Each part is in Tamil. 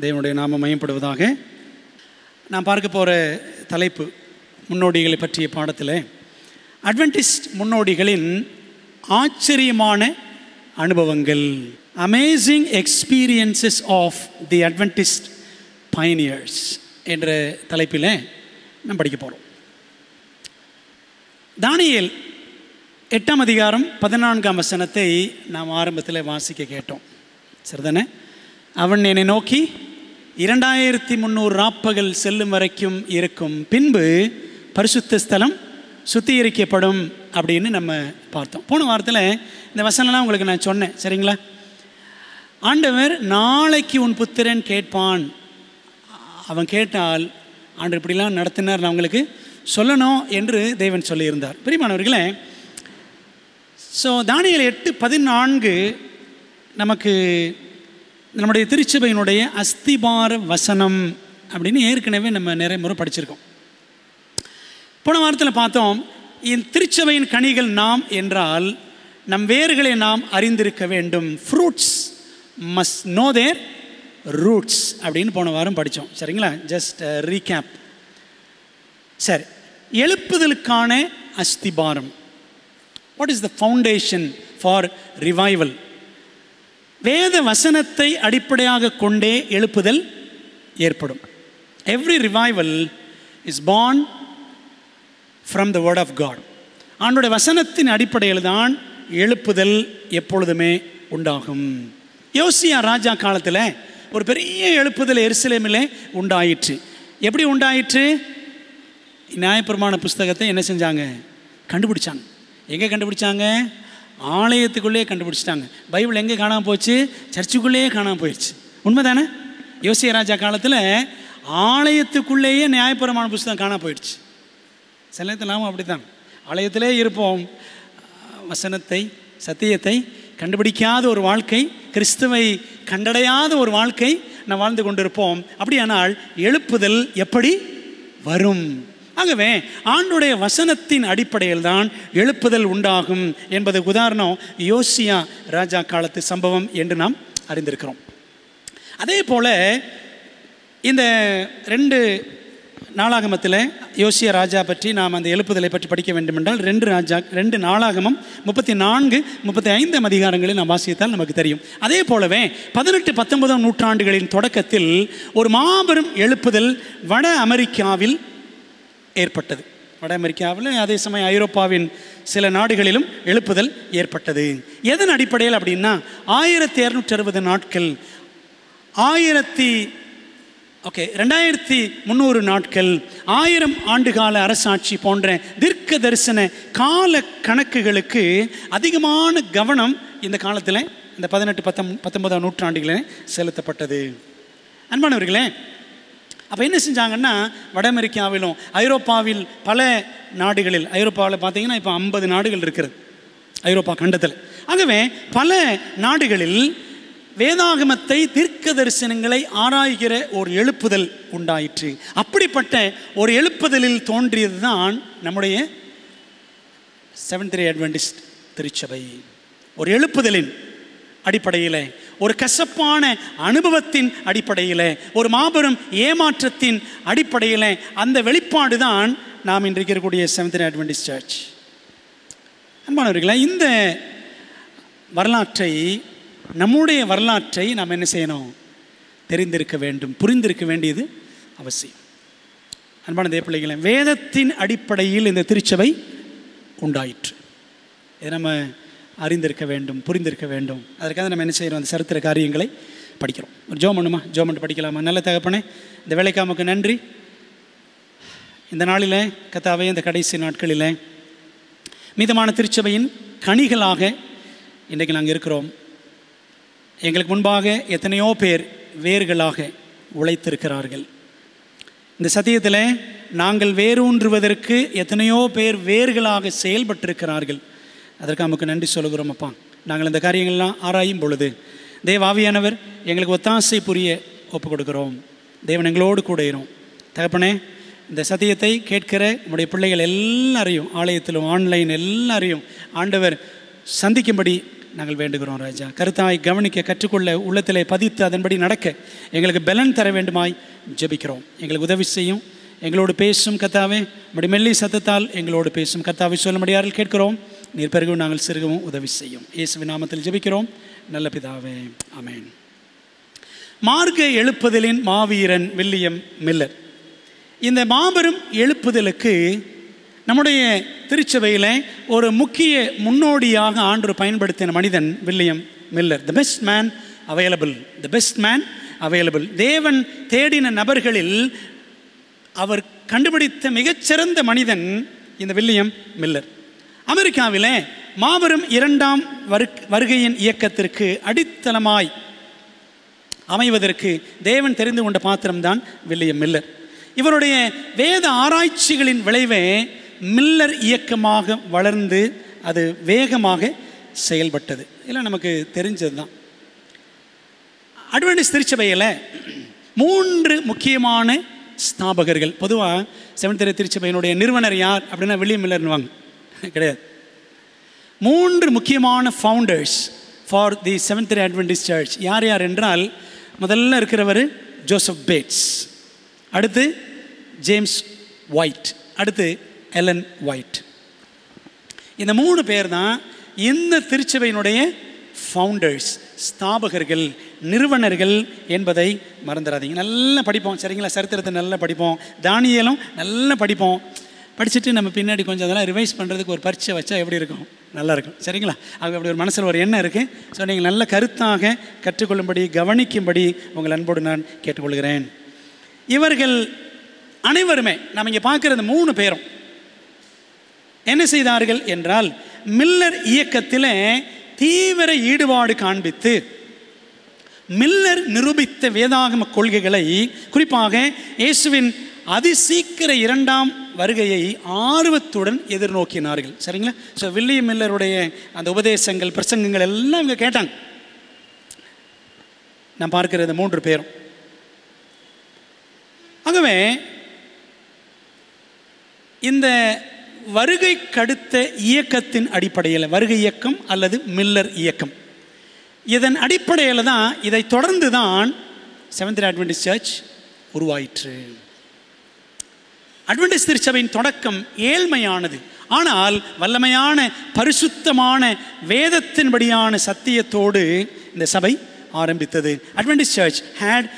தேவனுடைய நாம மையப்படுவதாக நான் பார்க்க போகிற தலைப்பு முன்னோடிகளை பற்றிய பாடத்தில். அட்வென்டிஸ்ட் முன்னோடிகளின் ஆச்சரியமான அனுபவங்கள். Amazing experiences of the Adventist pioneers என்ற தலைப்பில் நாம் படிக்க போகிறோம் தானியேல் எட்டாம் அதிகாரம் பதினான்காம் வசனத்தை நாம் ஆரம்பத்தில் வாசிக்க கேட்டோம். சரிதானே? அவன் என்னை நோக்கி இரண்டாயிரத்தி முந்நூறு ராப்பகல் செல்லும் வரைக்கும் இருக்கும். பின்பு பரிசுத்த ஸ்தலம் சுத்திகரிக்கப்படும் அப்படின்னு நம்ம பார்த்தோம். போன வாரத்தில் இந்த வசனம்லாம் உங்களுக்கு நான் சொன்னேன். சரிங்களா? ஆண்டவர் நாளைக்கு உன் புத்திரன் கேட்பான். அவன் கேட்டால் ஆண்டு இப்படிலாம் நடத்தினார் நான் உங்களுக்கு சொல்லணும் என்று தேவன் சொல்லியிருந்தார். பிரியமானவர்களே ஸோ தானியல் எட்டு பதினான்கு நமக்கு நம்முடைய திருச்சபையினுடைய அஸ்திபார வசனம் அப்படின்னு ஏற்கனவே நம்ம நிறைய முறை படிச்சிருக்கோம். போன வாரத்தில் பார்த்தோம் என் திருச்சபையின் கனிகள் நாம் என்றால் நம் வேர்களை நாம் அறிந்திருக்க வேண்டும். ஃப்ரூட்ஸ் மஸ் நோ தேர் ரூட்ஸ் அப்படின்னு போன வாரம் படித்தோம் சரிங்களா? ஜஸ்ட் ரீகேப் uh, சரி. எழுப்புதலுக்கான அஸ்திபாரம். What is the foundation for revival வேத வசனத்தை அடிப்படையாக கொண்டே எழுப்புதல் ஏற்படும். Every revival is born from the word of God ஆண்டோட வசனத்தின் அடிப்படையில் தான் எழுப்புதல் எப்பொழுதுமே உண்டாகும். யோசியா ராஜா காலத்தில் ஒரு பெரிய எழுப்புதல் எருசலேமில் உண்டாயிற்று. எப்படி உண்டாயிற்று? நியாயப்பிரமாண புஸ்தகத்தை என்ன செஞ்சாங்க? கண்டுபிடிச்சாங்க. எங்கே கண்டுபிடிச்சாங்க? ஆலயத்துக்குள்ளேயே கண்டுபிடிச்சிட்டாங்க. பைபிள் எங்கே காணாமல் போச்சு? சர்ச்சுக்குள்ளேயே காணாமல் போயிடுச்சு உண்மைதானே? யோசிய ராஜா காலத்தில் ஆலயத்துக்குள்ளேயே நியாயபுரமான புஸ்தகம் காணாமல் போயிடுச்சு சில நேரத்தில் நாமும் அப்படி தான் ஆலயத்திலே இருப்போம். வசனத்தை சத்தியத்தை கண்டுபிடிக்காத ஒரு வாழ்க்கை கிறிஸ்துவை கண்டடையாத ஒரு வாழ்க்கை நாம் வாழ்ந்து கொண்டிருப்போம். அப்படியானால் எழுப்புதல் எப்படி? வரும். ஆகவே ஆண்டுடைய வசனத்தின் அடிப்படையில் தான் எழுப்புதல் உண்டாகும் என்பது உதாரணம் யோசியா ராஜா காலத்து சம்பவம் என்று நாம் அறிந்திருக்கிறோம். அதே போல் இந்த ரெண்டு நாளாகமத்தில் யோசிய ராஜா பற்றி நாம் அந்த எழுப்புதலை பற்றி படிக்க வேண்டுமென்றால் ரெண்டு ராஜா ரெண்டு நாளாகமம் முப்பத்தி நான்கு முப்பத்தி ஐந்து அதிகாரங்களில் நாம் வாசித்தால் நமக்கு தெரியும். அதே போலவே பதினெட்டு பத்தொன்பதாம் நூற்றாண்டுகளின் தொடக்கத்தில் ஒரு மாபெரும் எழுப்புதல் வட அமெரிக்காவில் ஏற்பட்டது. வட அமெரிக்காவில் அதே சமயம் ஐரோப்பாவின் சில நாடுகளிலும் எழுப்புதல் ஏற்பட்டது. எதன் அடிப்படையில் அப்படின்னா ஆயிரத்தி இரநூற்றி அறுபது நாட்கள் ஆயிரத்தி ஓகே ரெண்டாயிரத்தி முந்நூறு நாட்கள் ஆயிரம் ஆண்டுகால அரசாட்சி போன்ற தீர்க்க தரிசன கால கணக்குகளுக்கு அதிகமான கவனம் இந்த காலத்தில் இந்த பதினெட்டு பத்தொம் பத்தொன்பதாம் நூற்றாண்டுகளில் செலுத்தப்பட்டது. அன்பானவர்களே அப்போ என்ன செஞ்சாங்கன்னா வட அமெரிக்காவிலும் ஐரோப்பாவில் பல நாடுகளில் ஐரோப்பாவில் பார்த்தீங்கன்னா இப்போ ஐம்பது நாடுகள் இருக்கிறது ஐரோப்பா கண்டத்தில். ஆகவே பல நாடுகளில் வேதாகமத்தை தீர்க்க தரிசனங்களை ஆராய்கிற ஒரு எழுப்புதல் உண்டாயிற்று. அப்படிப்பட்ட ஒரு எழுப்புதலில் தோன்றியது தான் நம்முடைய செவன்த் அட்வென்டிஸ்ட் திருச்சபை. ஒரு எழுப்புதலின் அடிப்படையில் ஒரு கசப்பான அனுபவத்தின் அடிப்படையில் ஒரு மாபெரும் ஏமாற்றத்தின் அடிப்படையில் அந்த வெளிப்பாடு தான் நாம் இன்றைக்கு இருக்கக்கூடிய செவன்த் அட்வென்டிஸ் சர்ச் அன்பானவர்களே இந்த வரலாற்றை நம்முடைய வரலாற்றை நாம் என்ன செய்யணும்? தெரிந்திருக்க வேண்டும் புரிந்திருக்க வேண்டியது அவசியம். அன்பான தேவ பிள்ளைகளை வேதத்தின் அடிப்படையில் இந்த திருச்சபை உண்டாயிற்று. இதை நம்ம அறிந்திருக்க வேண்டும் புரிந்திருக்க வேண்டும். அதற்காக நம்ம என்ன செய்கிறோம் அந்த சரித்திர காரியங்களை படிக்கிறோம். ஒரு ஜோம் பண்ணுமா? ஜோம் பண்ணிட்டு படிக்கலாமா? நல்ல தகப்பனே இந்த வேலைக்காமக்கு நன்றி. இந்த நாளில் கத்தாவே இந்த கடைசி நாட்களில் மீதமான திருச்சபையின் கனிகளாக இன்றைக்கு நாங்கள் இருக்கிறோம். எங்களுக்கு முன்பாக எத்தனையோ பேர் வேர்களாக உழைத்திருக்கிறார்கள். இந்த சத்தியத்தில் நாங்கள் வேரூன்றுவதற்கு எத்தனையோ பேர் வேர்களாக செயல்பட்டிருக்கிறார்கள். அதற்கு நமக்கு நன்றி சொல்லுகிறோம் அப்பா. நாங்கள் இந்த காரியங்கள்லாம் ஆராயும் பொழுது தேவாவியானவர் எங்களுக்கு ஒத்தாசை புரிய ஒப்பு கொடுக்குறோம் தேவன் எங்களோடு கூட இரும். தகப்பனே இந்த சத்தியத்தை கேட்கிற நம்முடைய பிள்ளைகள் எல்லாரையும் ஆலயத்திலும் ஆன்லைன் எல்லாரையும் ஆண்டவர் சந்திக்கும்படி நாங்கள் வேண்டுகிறோம் ராஜா. கருத்தாய் கவனிக்க கற்றுக்கொள்ள உள்ளத்திலே பதித்து அதன்படி நடக்க எங்களுக்கு பலன் தர வேண்டுமாய் ஜெபிக்கிறோம். எங்களுக்கு உதவி செய்யும். எங்களோடு பேசும் கத்தாவே நம்முடைய மெல்லி சத்தத்தால் எங்களோடு பேசும். கத்தாவை சொல்லும்படியாரில் கேட்கிறோம். நீர் பெருகவும் நாங்கள் சிறுகவும் உதவி செய்யும். இயேசுவின் நாமத்தில் ஜெபிக்கிறோம். நல்ல பிதாவே அமேன் மார்க்க எழுப்புதலின் மாவீரன் வில்லியம் மில்லர். இந்த மாபெரும் எழுப்புதலுக்கு நம்முடைய திருச்சபையில் ஒரு முக்கிய முன்னோடியாக ஆண்டு பயன்படுத்தின மனிதன் William Miller. The best man available the best man available தேவன் தேடின நபர்களில் அவர் கண்டுபிடித்த மிகச்சிறந்த மனிதன் இந்த வில்லியம் மில்லர். அமெரிக்காவிலே மாபெரும் இரண்டாம் வரு வருகையின் இயக்கத்திற்கு அடித்தளமாய் அமைவதற்கு தேவன் தெரிந்து கொண்ட பாத்திரம்தான் வில்லியம் மில்லர். இவருடைய வேத ஆராய்ச்சிகளின் விளைவே மில்லர் இயக்கமாக வளர்ந்து அது வேகமாக செயல்பட்டது. இல்லை நமக்கு தெரிஞ்சது தான் அட்வென்டிஸ் திருச்சபையில் மூன்று முக்கியமான ஸ்தாபகர்கள். பொதுவாக செவன்த் திருச்சபையினுடைய நிறுவனர் யார் அப்படின்னா வில்லியம் மில்லர்னுவாங்க கிடையாது. மூன்று முக்கியமான founders for the seventh Adventist church யார் யார் என்றால் முதல்ல இருக்கிறவர் ஜோசப் பேட்ஸ் அடுத்து ஜேம்ஸ் ஒயிட் அடுத்து எலன் ஒயிட் இந்த மூணு பேர் தான் இந்த திருச்சபையினுடைய ஃபவுண்டர்ஸ் ஸ்தாபகர்கள் நிறுவனர்கள் என்பதை மறந்துடாதீங்க. நல்லா படிப்போம். சரிங்களா? சரித்திரத்தை நல்லா படிப்போம். தானியலும் நல்லா படிப்போம். படிச்சுட்டு நம்ம பின்னாடி கொஞ்சம் அதெல்லாம் ரிவைஸ் பண்ணுறதுக்கு ஒரு பரீட்சை வச்சா எப்படி இருக்கும்? நல்லா இருக்கும். சரிங்களா? அது அப்படி ஒரு மனசில் ஒரு எண்ணம் இருக்குது ஸோ நீங்கள் நல்ல கருத்தாக கற்றுக்கொள்ளும்படி கவனிக்கும்படி உங்கள் அன்போடு நான் கேட்டுக்கொள்கிறேன். இவர்கள் அனைவருமே நம்ம இங்கே பார்க்குறது மூணு பேரும். என்ன செய்தார்கள் என்றால் மில்லர் இயக்கத்தில் தீவிர ஈடுபாடு காண்பித்து மில்லர் நிரூபித்த வேதாகம கொள்கைகளை குறிப்பாக இயேசுவின் அதிசீக்கிர இரண்டாம் வருகையை ஆர்வத்துடன் எதிர்நோக்கினார்கள். சரிங்களா? ஸோ வில்லியம் மில்லருடைய அந்த உபதேசங்கள் பிரசங்கங்கள் எல்லாம் இங்கே கேட்டாங்க. நான் பார்க்கிற இந்த மூன்று பேரும். ஆகவே இந்த வருகை கடுத்த இயக்கத்தின் அடிப்படையில் வருகை இயக்கம் அல்லது மில்லர் இயக்கம். இதன் அடிப்படையில் தான் இதை தொடர்ந்து தான் செவன்த் அட்வென்டிஸ் சர்ச் உருவாயிற்று. அட்வென்டிஸ் திருச்சபையின் தொடக்கம் ஏழ்மையானது. ஆனால் வல்லமையான பரிசுத்தமான வேதத்தின்படியான சத்தியத்தோடு இந்த சபை ஆரம்பித்தது. Adventist church had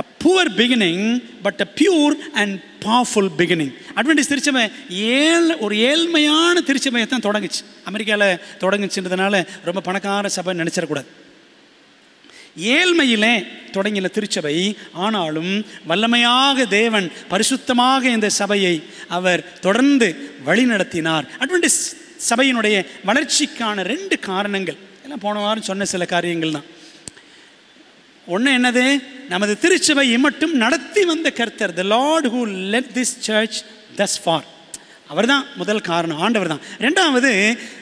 a poor beginning but a pure and powerful beginning Adventist திருச்சபை ஏழ் ஒரு ஏழ்மையான திருச்சபையை தான் தொடங்குச்சு. அமெரிக்காவில் தொடங்குச்சுன்றதுனால ரொம்ப பணக்கார சபை நினச்சிடக்கூடாது. ஏழ்மையிலே தொடங்கின திருச்சபை ஆனாலும் வல்லமையாக தேவன் பரிசுத்தமாக இந்த சபையை அவர் தொடர்ந்து வழிநடத்தினார். அட்வென்டிஸ் சபையினுடைய வளர்ச்சிக்கான ரெண்டு காரணங்கள். எல்லாம் போன வாரம் சொன்ன சில காரியங்கள் தான். ஒன்று என்னது? நமது திருச்சபை மட்டும் நடத்தி வந்த கர்த்தர் the Lord who led this church thus far அவர் தான் முதல் காரணம் ஆண்டவர் தான் ரெண்டாவது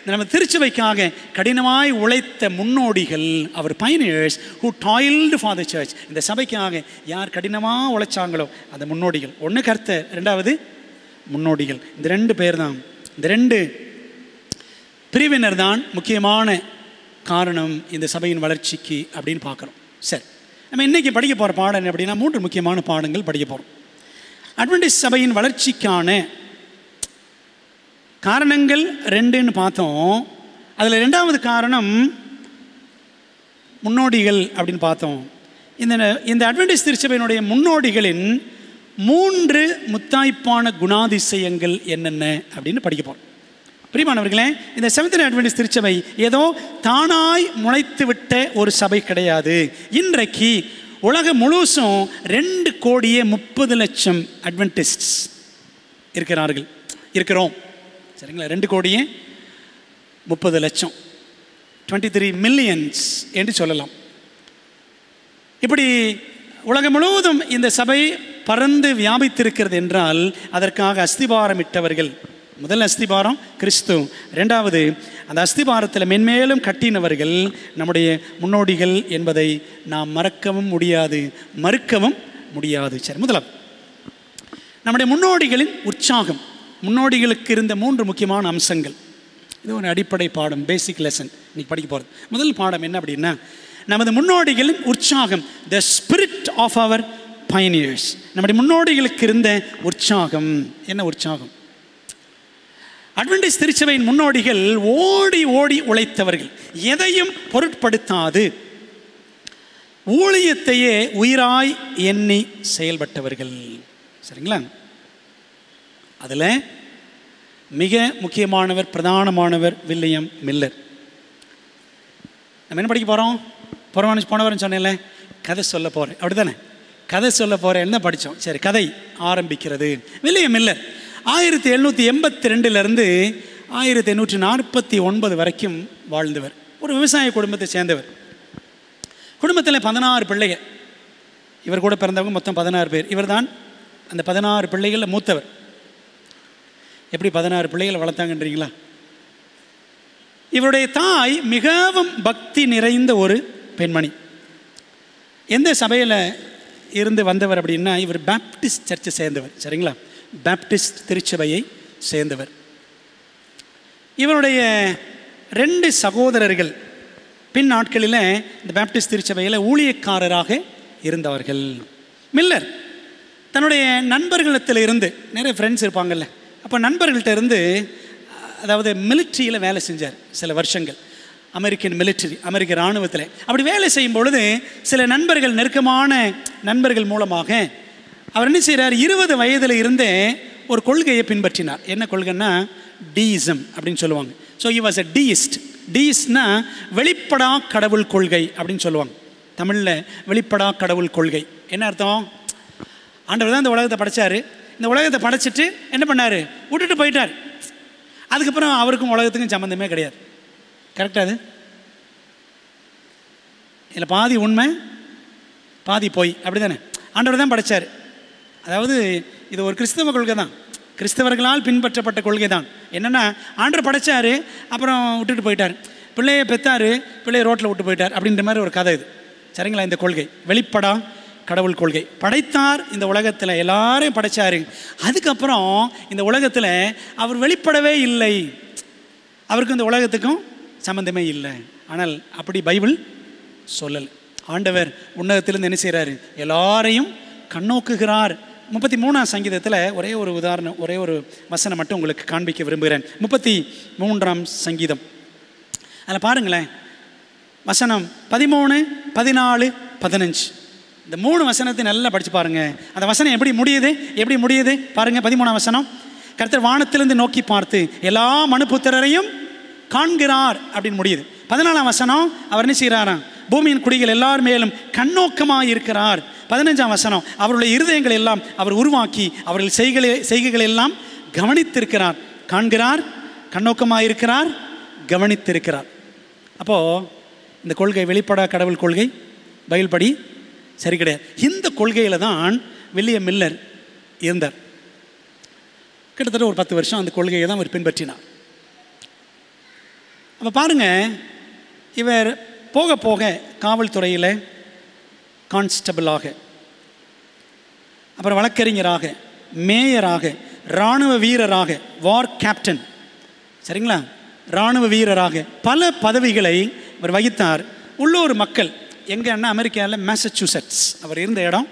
நம்ம திருச்சபைக்காக கடினமாய் உழைத்த முன்னோடிகள் அவர் pioneers who toiled for the church இந்த சபைக்காக யார் கடினமாக உழைச்சாங்களோ அந்த முன்னோடிகள். ஒன்று கர்த்தர் ரெண்டாவது முன்னோடிகள். இந்த ரெண்டு பேர் தான் இந்த ரெண்டு பிரிவினர் தான் முக்கியமான காரணம் இந்த சபையின் வளர்ச்சிக்கு அப்படின்னு பார்க்குறோம். சரி. நம்ம இன்றைக்கி படிக்க போகிற பாடம் என்ன அப்படின்னா மூன்று முக்கியமான பாடங்கள் படிக்க போகிறோம் அட்வென்டிஸ் சபையின் வளர்ச்சிக்கான காரணங்கள் ரெண்டுன்னு பார்த்தோம். அதில் ரெண்டாவது காரணம் முன்னோடிகள் அப்படின்னு பார்த்தோம். இந்த இந்த அட்வென்டிஸ் திருச்சபையினுடைய முன்னோடிகளின் மூன்று முத்தாய்ப்பான குணாதிசயங்கள் என்னென்ன அப்படின்னு படிக்க போகிறோம் பிரியமானவர்களே இந்த செவன்த் அட்வென்டிஸ் திருச்சபை ஏதோ தானாய் முளைத்து விட்ட ஒரு சபை கிடையாது. இன்றைக்கு உலகம் முழுசும் ரெண்டு கோடியே முப்பது லட்சம் அட்வென்டிஸ்ட் இருக்கிறார்கள் இருக்கிறோம். சரிங்களா? ரெண்டு கோடியே முப்பது லட்சம். டுவெண்ட்டி த்ரீ மில்லியன்ஸ் என்று சொல்லலாம். இப்படி உலகம் முழுவதும் இந்த சபை பறந்து வியாபித்திருக்கிறது என்றால் அதற்காக அஸ்திபாரமிட்டவர்கள் முதல் அஸ்திபாரம் கிறிஸ்து ரெண்டாவது அந்த அஸ்திபாரத்தில் மென்மேலும் கட்டினவர்கள் நம்முடைய முன்னோடிகள் என்பதை நாம் மறக்கவும் முடியாது மறுக்கவும் முடியாது. சரி முதலாம். நம்முடைய முன்னோடிகளின் உற்சாகம். முன்னோடிகளுக்கு இருந்த மூன்று முக்கியமான அம்சங்கள். இது ஒரு அடிப்படை பாடம் பேசிக் லெசன் இன்னைக்கு படிக்க போகிறது முதல் பாடம் என்ன அப்படின்னா நமது முன்னோடிகளின் உற்சாகம் the spirit of our pioneers நம்முடைய முன்னோடிகளுக்கு இருந்த உற்சாகம். என்ன உற்சாகம்? அட்வென்டிஸ் திருச்சபையின் முன்னோடிகள் ஓடி ஓடி உழைத்தவர்கள். எதையும் பொருட்படுத்தாது. ஊழியத்தையே உயிராய் எண்ணி செயல்பட்டவர்கள். சரிங்களா? அதில் மிக முக்கியமானவர் பிரதானமானவர் வில்லியம் மில்லர். நம்ம என்ன படிக்க போகிறோம் புறமானிச்சு போனவர்னு சொன்னேன்ல கதை சொல்ல போகிறேன் அப்படி தானே கதை சொல்ல போகிறேன்னு தான் படித்தோம் சரி கதை ஆரம்பிக்கிறது. வில்லியம் மில்லர் ஆயிரத்தி எழுநூற்றி எண்பத்தி ரெண்டுலேருந்து ஆயிரத்தி எண்ணூற்றி நாற்பத்தி ஒன்பது வரைக்கும் வாழ்ந்தவர். ஒரு விவசாய குடும்பத்தை சேர்ந்தவர். குடும்பத்தில் பதினாறு பிள்ளைகள். இவர் கூட பிறந்தவங்க மொத்தம் பதினாறு பேர். இவர் தான் அந்த பதினாறு பிள்ளைகளில் மூத்தவர். எப்படி பதினாறு பிள்ளைகளை வளர்த்தாங்கன்றீங்களா? இவருடைய தாய் மிகவும் பக்தி நிறைந்த ஒரு பெண்மணி. எந்த சபையில் இருந்து வந்தவர் அப்படின்னா இவர் பேப்டிஸ்ட் சர்ச்சை சேர்ந்தவர். சரிங்களா? பேப்டிஸ்ட் திருச்சபையை சேர்ந்தவர். இவருடைய ரெண்டு சகோதரர்கள் பின் நாட்களில் இந்த பேப்டிஸ்ட் திருச்சபையில் ஊழியக்காரராக இருந்தவர்கள். மில்லர் தன்னுடைய நண்பர்களிடத்தில் இருந்து நிறைய ஃப்ரெண்ட்ஸ் இருப்பாங்கல்ல அப்போ நண்பர்கள்ட்ட இருந்து அதாவது மிலிட்ரியில் வேலை செஞ்சார் சில வருஷங்கள். அமெரிக்கன் மிலிட்ரி அமெரிக்க இராணுவத்தில். அப்படி வேலை செய்யும் பொழுது சில நண்பர்கள் நெருக்கமான நண்பர்கள் மூலமாக அவர் என்ன செய்கிறார் இருபது வயதில் இருந்தே ஒரு கொள்கையை பின்பற்றினார். என்ன கொள்கைன்னா டீசம் அப்படின்னு சொல்லுவாங்க. ஸோ இ வாஸ் அ டீஸ்ட் டீஸ்னா வெளிப்படா கடவுள் கொள்கை அப்படின்னு சொல்லுவாங்க. தமிழில் வெளிப்படா கடவுள் கொள்கை. என்ன அர்த்தம்? ஆண்டவர் தான் இந்த உலகத்தை படைச்சார். இந்த உலகத்தை படைச்சிட்டு என்ன பண்ணார்? விட்டுட்டு போயிட்டார். அதுக்கப்புறம் அவருக்கும் உலகத்துக்கும் சம்மந்தமே கிடையாது. கரெக்டாக அது? இதில் பாதி உண்மை பாதி பொய். அப்படி தானே ஆண்டவர் தான் படைச்சார். அதாவது இது ஒரு கிறிஸ்தவ கொள்கை தான் கிறிஸ்தவர்களால் பின்பற்றப்பட்ட கொள்கை தான் என்னென்னா ஆண்டர் படைத்தார் அப்புறம் விட்டுட்டு போயிட்டார். பிள்ளையை பெற்றார் பிள்ளையை ரோட்டில் விட்டு போயிட்டார். அப்படின்ற மாதிரி ஒரு கதை இது. சரிங்களா இந்த கொள்கை? வெளிப்படம் கடவுள் கொள்கை. படைத்தார் இந்த உலகத்தில் எல்லாரையும் படைச்சார். அதுக்கப்புறம் இந்த உலகத்தில் அவர் வெளிப்படவே இல்லை. அவருக்கு இந்த உலகத்துக்கும் சம்மந்தமே இல்லை. ஆனால் அப்படி பைபிள் சொல்லலை. ஆண்டவர் உன்னதத்திலிருந்து என்ன செய்கிறாரு எல்லாரையும் கண்ணோக்குகிறார். முப்பத்தி மூணாம் சங்கீதத்தில் ஒரே ஒரு உதாரணம் ஒரே ஒரு வசனம் மட்டும் உங்களுக்கு காண்பிக்க விரும்புகிறேன். முப்பத்தி மூன்றாம் சங்கீதம். அதில் பாருங்களேன். வசனம் பதிமூணு பதினாலு பதினஞ்சு. இந்த மூணு வசனத்தை நல்லா படித்து பாருங்க. அந்த வசனம் எப்படி முடியுது? எப்படி முடியுது? பாருங்க பதிமூணாம் வசனம். கருத்தர் வானத்திலிருந்து நோக்கி பார்த்து எல்லா மனுபுத்திரரையும் காண்கிறார் அப்படின்னு முடியுது. பதினாலாம் வசனம் அவர் என்ன செய்கிறாராம்? பூமியின் குடிகள் எல்லார் மேலும் கண்ணோக்கமாக இருக்கிறார். பதினஞ்சாம் வசனம் அவருடைய இருதயங்கள் எல்லாம் அவர் உருவாக்கி அவர்கள் செய்களை செய்கைகள் எல்லாம் கவனித்திருக்கிறார். காண்கிறார் கண்ணோக்கமாக இருக்கிறார் கவனித்திருக்கிறார். அப்போது இந்த கொள்கை வெளிப்படா கடவுள் கொள்கை பயில்படி சரி கிடையாது. இந்த கொள்கையில் தான் வில்லியம் மில்லர் இருந்தார். கிட்டத்தட்ட ஒரு பத்து வருஷம் அந்த கொள்கையை தான் அவர் பின்பற்றினார். அப்போ பாருங்கள் இவர் போக போக காவல்துறையில் கான்ஸ்டபிளாக அப்புறம் வழக்கறிஞராக மேயராக இராணுவ வீரராக வார் கேப்டன் சரிங்களா? இராணுவ வீரராக பல பதவிகளை அவர் வகித்தார். உள்ளூர் மக்கள் எங்கன்னா அமெரிக்காவில் மேசச்சூசெட்ஸ் அவர் இருந்த இடம்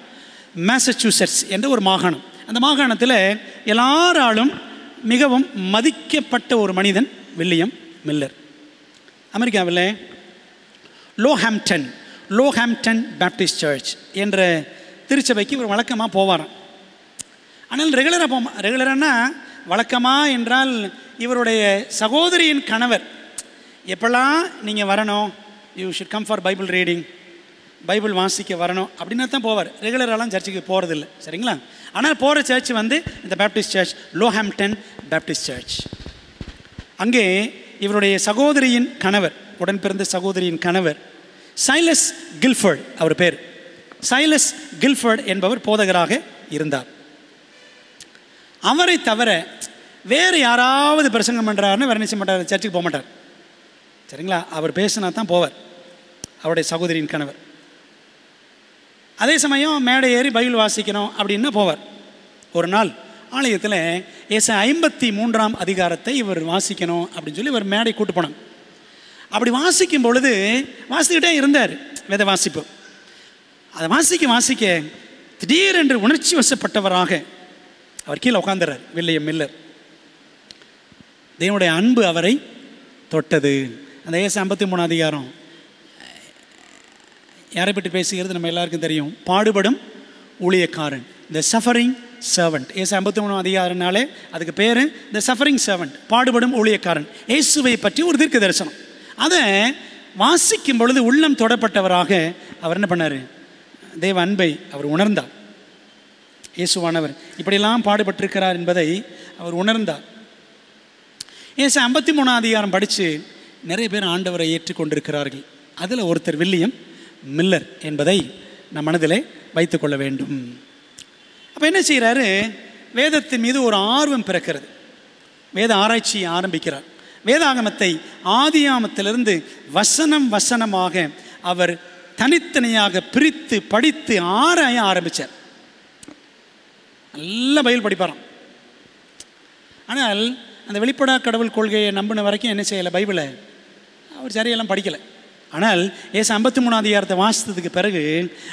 மேசச்சூசெட்ஸ் என்ற ஒரு மாகாணம். அந்த மாகாணத்தில் எல்லாராலும் மிகவும் மதிக்கப்பட்ட ஒரு மனிதன் வில்லியம் மில்லர். அமெரிக்காவில் லோஹாம்டன் லோஹாம்டன் பேப்டிஸ்ட் சர்ச் என்ற திருச்சபைக்கு ஒரு வழக்கமாக போவாராம். ஆனால் ரெகுலராக போமா ரெகுலரானா வழக்கமாக என்றால் இவருடைய சகோதரியின் கணவர் எப்போல்லாம் நீங்கள் வரணும்? You should come for Bible reading Bible வாசிக்க வரணும் அப்படின்னா தான் போவார். ரெகுலரெல்லாம் சர்ச்சுக்கு போகிறதில்ல சரிங்களா? ஆனால் போகிற சர்ச் வந்து இந்த Baptist church Low Hampton Baptist church அங்கே இவருடைய சகோதரியின் கணவர் உடன் பிறந்த சகோதரியின் கணவர் சைலஸ் கில்ஃபர்ட் அவர் பேர். சைலஸ் கில்ஃபர்ட் என்பவர் போதகராக இருந்தார். அவரை தவிர வேறு யாராவது பிரசங்கம் பண்ணுறாருன்னு வேறு நிச்சயம் பண்ணுறாரு சர்ச்சுக்கு போக மாட்டார். சரிங்களா? அவர் பேசினா தான் போவார். அவருடைய சகோதரியின் கணவர். அதே சமயம் மேடை ஏறி பைபிள் வாசிக்கணும் அப்படின்னு போவார். ஒரு நாள் ஆலயத்தில் ஏச ஐம்பத்தி மூன்றாம் அதிகாரத்தை இவர் வாசிக்கணும் அப்படின்னு சொல்லி இவர் மேடை கூட்டு போனாங்க. அப்படி வாசிக்கும் பொழுது வாசிக்கிட்டே இருந்தார் வேத வாசிப்பு. அதை வாசிக்க வாசிக்க திடீரென்று உணர்ச்சி வசப்பட்டவராக அவர் கீழே உட்காந்துறார் வில்லியம் மில்லர். தேவனுடைய அன்பு அவரை தொட்டது. அந்த ஏச ஐம்பத்தி மூணு அதிகாரம் யாரை பற்றி பேசுகிறது? நம்ம எல்லாருக்கும் தெரியும். பாடுபடும் ஊழியக்காரன். த சஃபரிங் சர்வன்ட் ஏசு ஐம்பத்தி மூணு அதிகாரனாலே அதுக்கு பேர் த சஃபரிங் சர்வன்ட் பாடுபடும் ஊழியக்காரன். இயேசுவை பற்றி ஒரு தீர்க்க தரிசனம் அதை வாசிக்கும் பொழுது உள்ளம் தொடப்பட்டவராக அவர் என்ன பண்ணார்? தேவ அன்பை அவர் உணர்ந்தார். இயேசுவானவர் இப்படியெல்லாம் பாடுபட்டிருக்கிறார் என்பதை அவர் உணர்ந்தார். ஏசு ஐம்பத்தி மூணாம் அதிகாரம் படித்து நிறைய பேர் ஆண்டவரை ஏற்றுக்கொண்டிருக்கிறார்கள். அதில் ஒருத்தர் வில்லியம் மில்லர் என்பதை நம் மனதிலே வைத்துக்கொள்ள வேண்டும். அப்போ என்ன செய்கிறாரு வேதத்தின் மீது ஒரு ஆர்வம் பிறக்கிறது. வேத ஆராய்ச்சியை ஆரம்பிக்கிறார். வேதாகமத்தை ஆதியாமத்திலிருந்து வசனம் வசனமாக அவர் தனித்தனியாக பிரித்து படித்து ஆராய ஆரம்பித்தார் நல்ல பயில் படிப்பாராம். ஆனால் அந்த வெளிப்படா கடவுள் கொள்கையை நம்பின வரைக்கும் என்ன செய்யலை? பைபிளை அவர் சரியெல்லாம் படிக்கலை. ஆனால் ஏசு ஐம்பத்தி மூணாம் அதிகாரத்தை வாசித்ததுக்கு பிறகு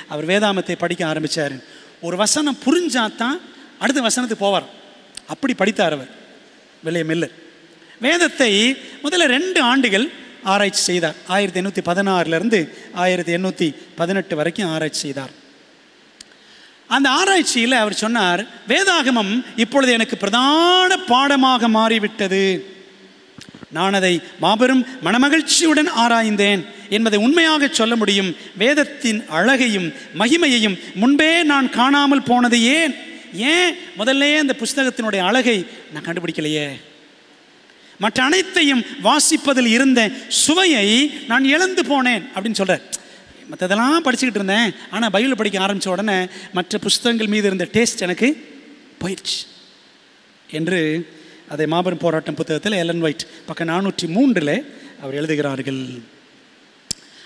அவர் வேதாமத்தை படிக்க ஆரம்பித்தார் ஒரு வசனம் புரிஞ்சாதான் அடுத்த வசனத்துக்கு போவார். அப்படி படித்தார் அவர் வில்லியம் மில்லர். வேதத்தை முதல்ல ரெண்டு ஆண்டுகள் ஆராய்ச்சி செய்தார். ஆயிரத்தி எண்ணூற்றி பதினாறுலேருந்து ஆயிரத்தி எண்ணூற்றி பதினெட்டு வரைக்கும் ஆராய்ச்சி செய்தார். அந்த ஆராய்ச்சியில் அவர் சொன்னார் வேதாகமம் இப்பொழுது எனக்கு பிரதான பாடமாக மாறிவிட்டது. நான் அதை மாபெரும் மனமகிழ்ச்சியுடன் ஆராய்ந்தேன் என்பதை உண்மையாக சொல்ல முடியும். வேதத்தின் அழகையும் மகிமையையும் முன்பே நான் காணாமல் போனது ஏன்? ஏன்? முதல்ல அந்த புஸ்தகத்தினுடைய அழகை நான் கண்டுபிடிக்கலையே. மற்ற அனைத்தையும் வாசிப்பதில் இருந்த சுவையை நான் இழந்து போனேன் அப்படின்னு சொல்கிறார் மற்றதெல்லாம் படிச்சுக்கிட்டு இருந்தேன். ஆனால் பைபிள் படிக்க ஆரம்பித்த உடனே மற்ற புஸ்தகங்கள் மீது இருந்த டேஸ்ட் எனக்கு போயிடுச்சு. என்று அதை மாபெரும் போராட்டம் புத்தகத்தில் எலன் ஒயிட் பக்கம் நானூற்றி மூன்றில் அவர் எழுதுகிறார்கள்.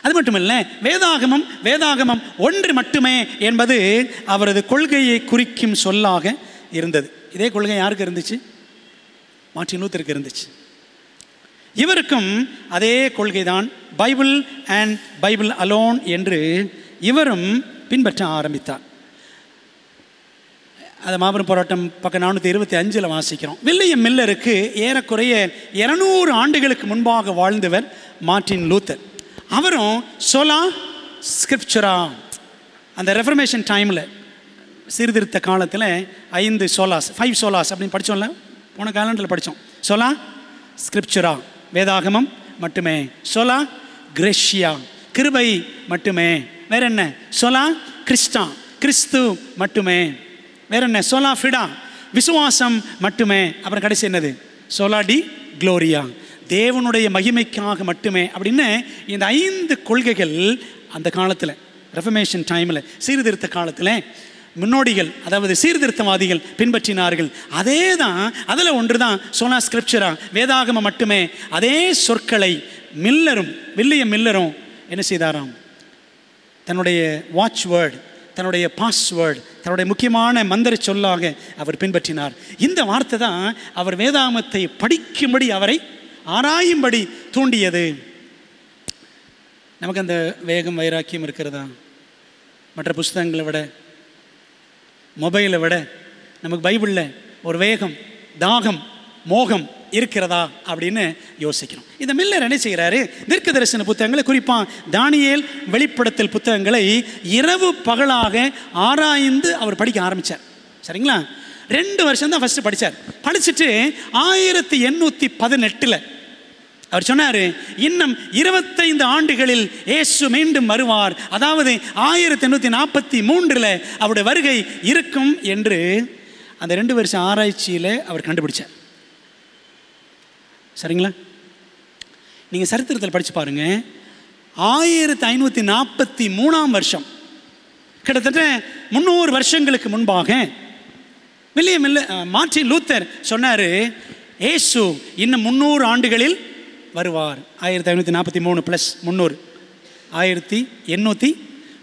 அது மட்டுமல்ல வேதாகமம் வேதாகமம் ஒன்று மட்டுமே என்பது அவரது கொள்கையை குறிக்கும் சொல்லாக இருந்தது. இதே கொள்கை யாருக்கு இருந்துச்சு? மாற்றி நூத்தருக்கு இருந்துச்சு. இவருக்கும் அதே கொள்கைதான் பைபிள் அண்ட் பைபிள் அலோன் என்று இவரும் பின்பற்ற ஆரம்பித்தார். அது மாபெரும் போராட்டம் பக்கம் நானூற்றி இருபத்தி அஞ்சில் வாசிக்கிறோம். வில்லியம் மில்லருக்கு ஏறக்குறைய இரநூறு ஆண்டுகளுக்கு முன்பாக வாழ்ந்தவர் மார்ட்டின் லூத்தர். அவரும் சோலா ஸ்கிரிப்சரா. அந்த ரெஃபர்மேஷன் டைமில் சீர்திருத்த காலத்தில் ஐந்து சோலாஸ் ஃபைவ் சோலாஸ் அப்படின்னு படித்தோம்ல போன காலண்டில் படித்தோம் சோலா ஸ்கிரிப்சரா வேதாகமம் மட்டுமே. சோலா கிரேஷியா கிருபை மட்டுமே. வேற என்ன? சோலா கிறிஸ்டா கிறிஸ்து மட்டுமே. வேற என்ன? சோலா ஃபிடா விசுவாசம் மட்டுமே. அப்புறம் கடைசி என்னது? சோலா டி க்ளோரியா தேவனுடைய மகிமைக்காக மட்டுமே. அப்படின்னு இந்த ஐந்து கொள்கைகள் அந்த காலத்தில் ரெஃபர்மேஷன் டைமில் சீர்திருத்த காலத்தில் முன்னோடிகள் அதாவது சீர்திருத்தவாதிகள் பின்பற்றினார்கள். அதே தான் அதில் ஒன்று தான் சோனா ஸ்கிரிப்சரா வேதாகமம் மட்டுமே. அதே சொற்களை மில்லரும் வில்லியம் மில்லரும் என்ன செய்தாராம்? தன்னுடைய வாட்ச் வேர்டு தன்னுடைய பாஸ்வேர்டு தன்னுடைய முக்கியமான மந்திர சொல்லாக அவர் பின்பற்றினார். இந்த வார்த்தை தான் அவர் வேதாமத்தை படிக்கும்படி அவரை ஆராயும்படி தூண்டியது. நமக்கு அந்த வேகம் வைராக்கியம் இருக்கிறதா? மற்ற புஸ்தகங்களை விட மொபைலை விட நமக்கு பைபிளில் ஒரு வேகம் தாகம் மோகம் இருக்கிறதா அப்படின்னு யோசிக்கிறோம் இந்த மில்லர் என்ன செய்கிறாரு? தீர்க்க தரிசன புத்தகங்களை குறிப்பாக தானியேல் வெளிப்படத்தில் புத்தகங்களை இரவு பகலாக ஆராய்ந்து அவர் படிக்க ஆரம்பித்தார் சரிங்களா? ரெண்டு வருஷம் தான் ஃபஸ்ட்டு படித்தார் படிச்சுட்டு ஆயிரத்தி எண்ணூற்றி பதினெட்டில் அவர் சொன்னார் இன்னும் இருபத்தைந்து ஆண்டுகளில் இயேசு மீண்டும் வருவார். அதாவது ஆயிரத்தி எண்ணூற்றி நாற்பத்தி மூன்றில் அவருடைய வருகை இருக்கும் என்று அந்த ரெண்டு வருஷம் ஆராய்ச்சியில் அவர் கண்டுபிடிச்சார். சரிங்களா? நீங்கள் சரித்திரத்தில் படித்து பாருங்கள் ஆயிரத்தி ஐநூற்றி நாற்பத்தி மூணாம் வருஷம். கிட்டத்தட்ட முந்நூறு வருஷங்களுக்கு முன்பாக வில்லியம் இல்லை மார்ட்டின் லூத்தர் சொன்னார் ஏசு இன்னும் முந்நூறு ஆண்டுகளில் வருவார். ஆயிரத்தி ஐநூற்றி நாற்பத்தி மூணு ப்ளஸ் முந்நூறு ஆயிரத்தி எண்ணூற்றி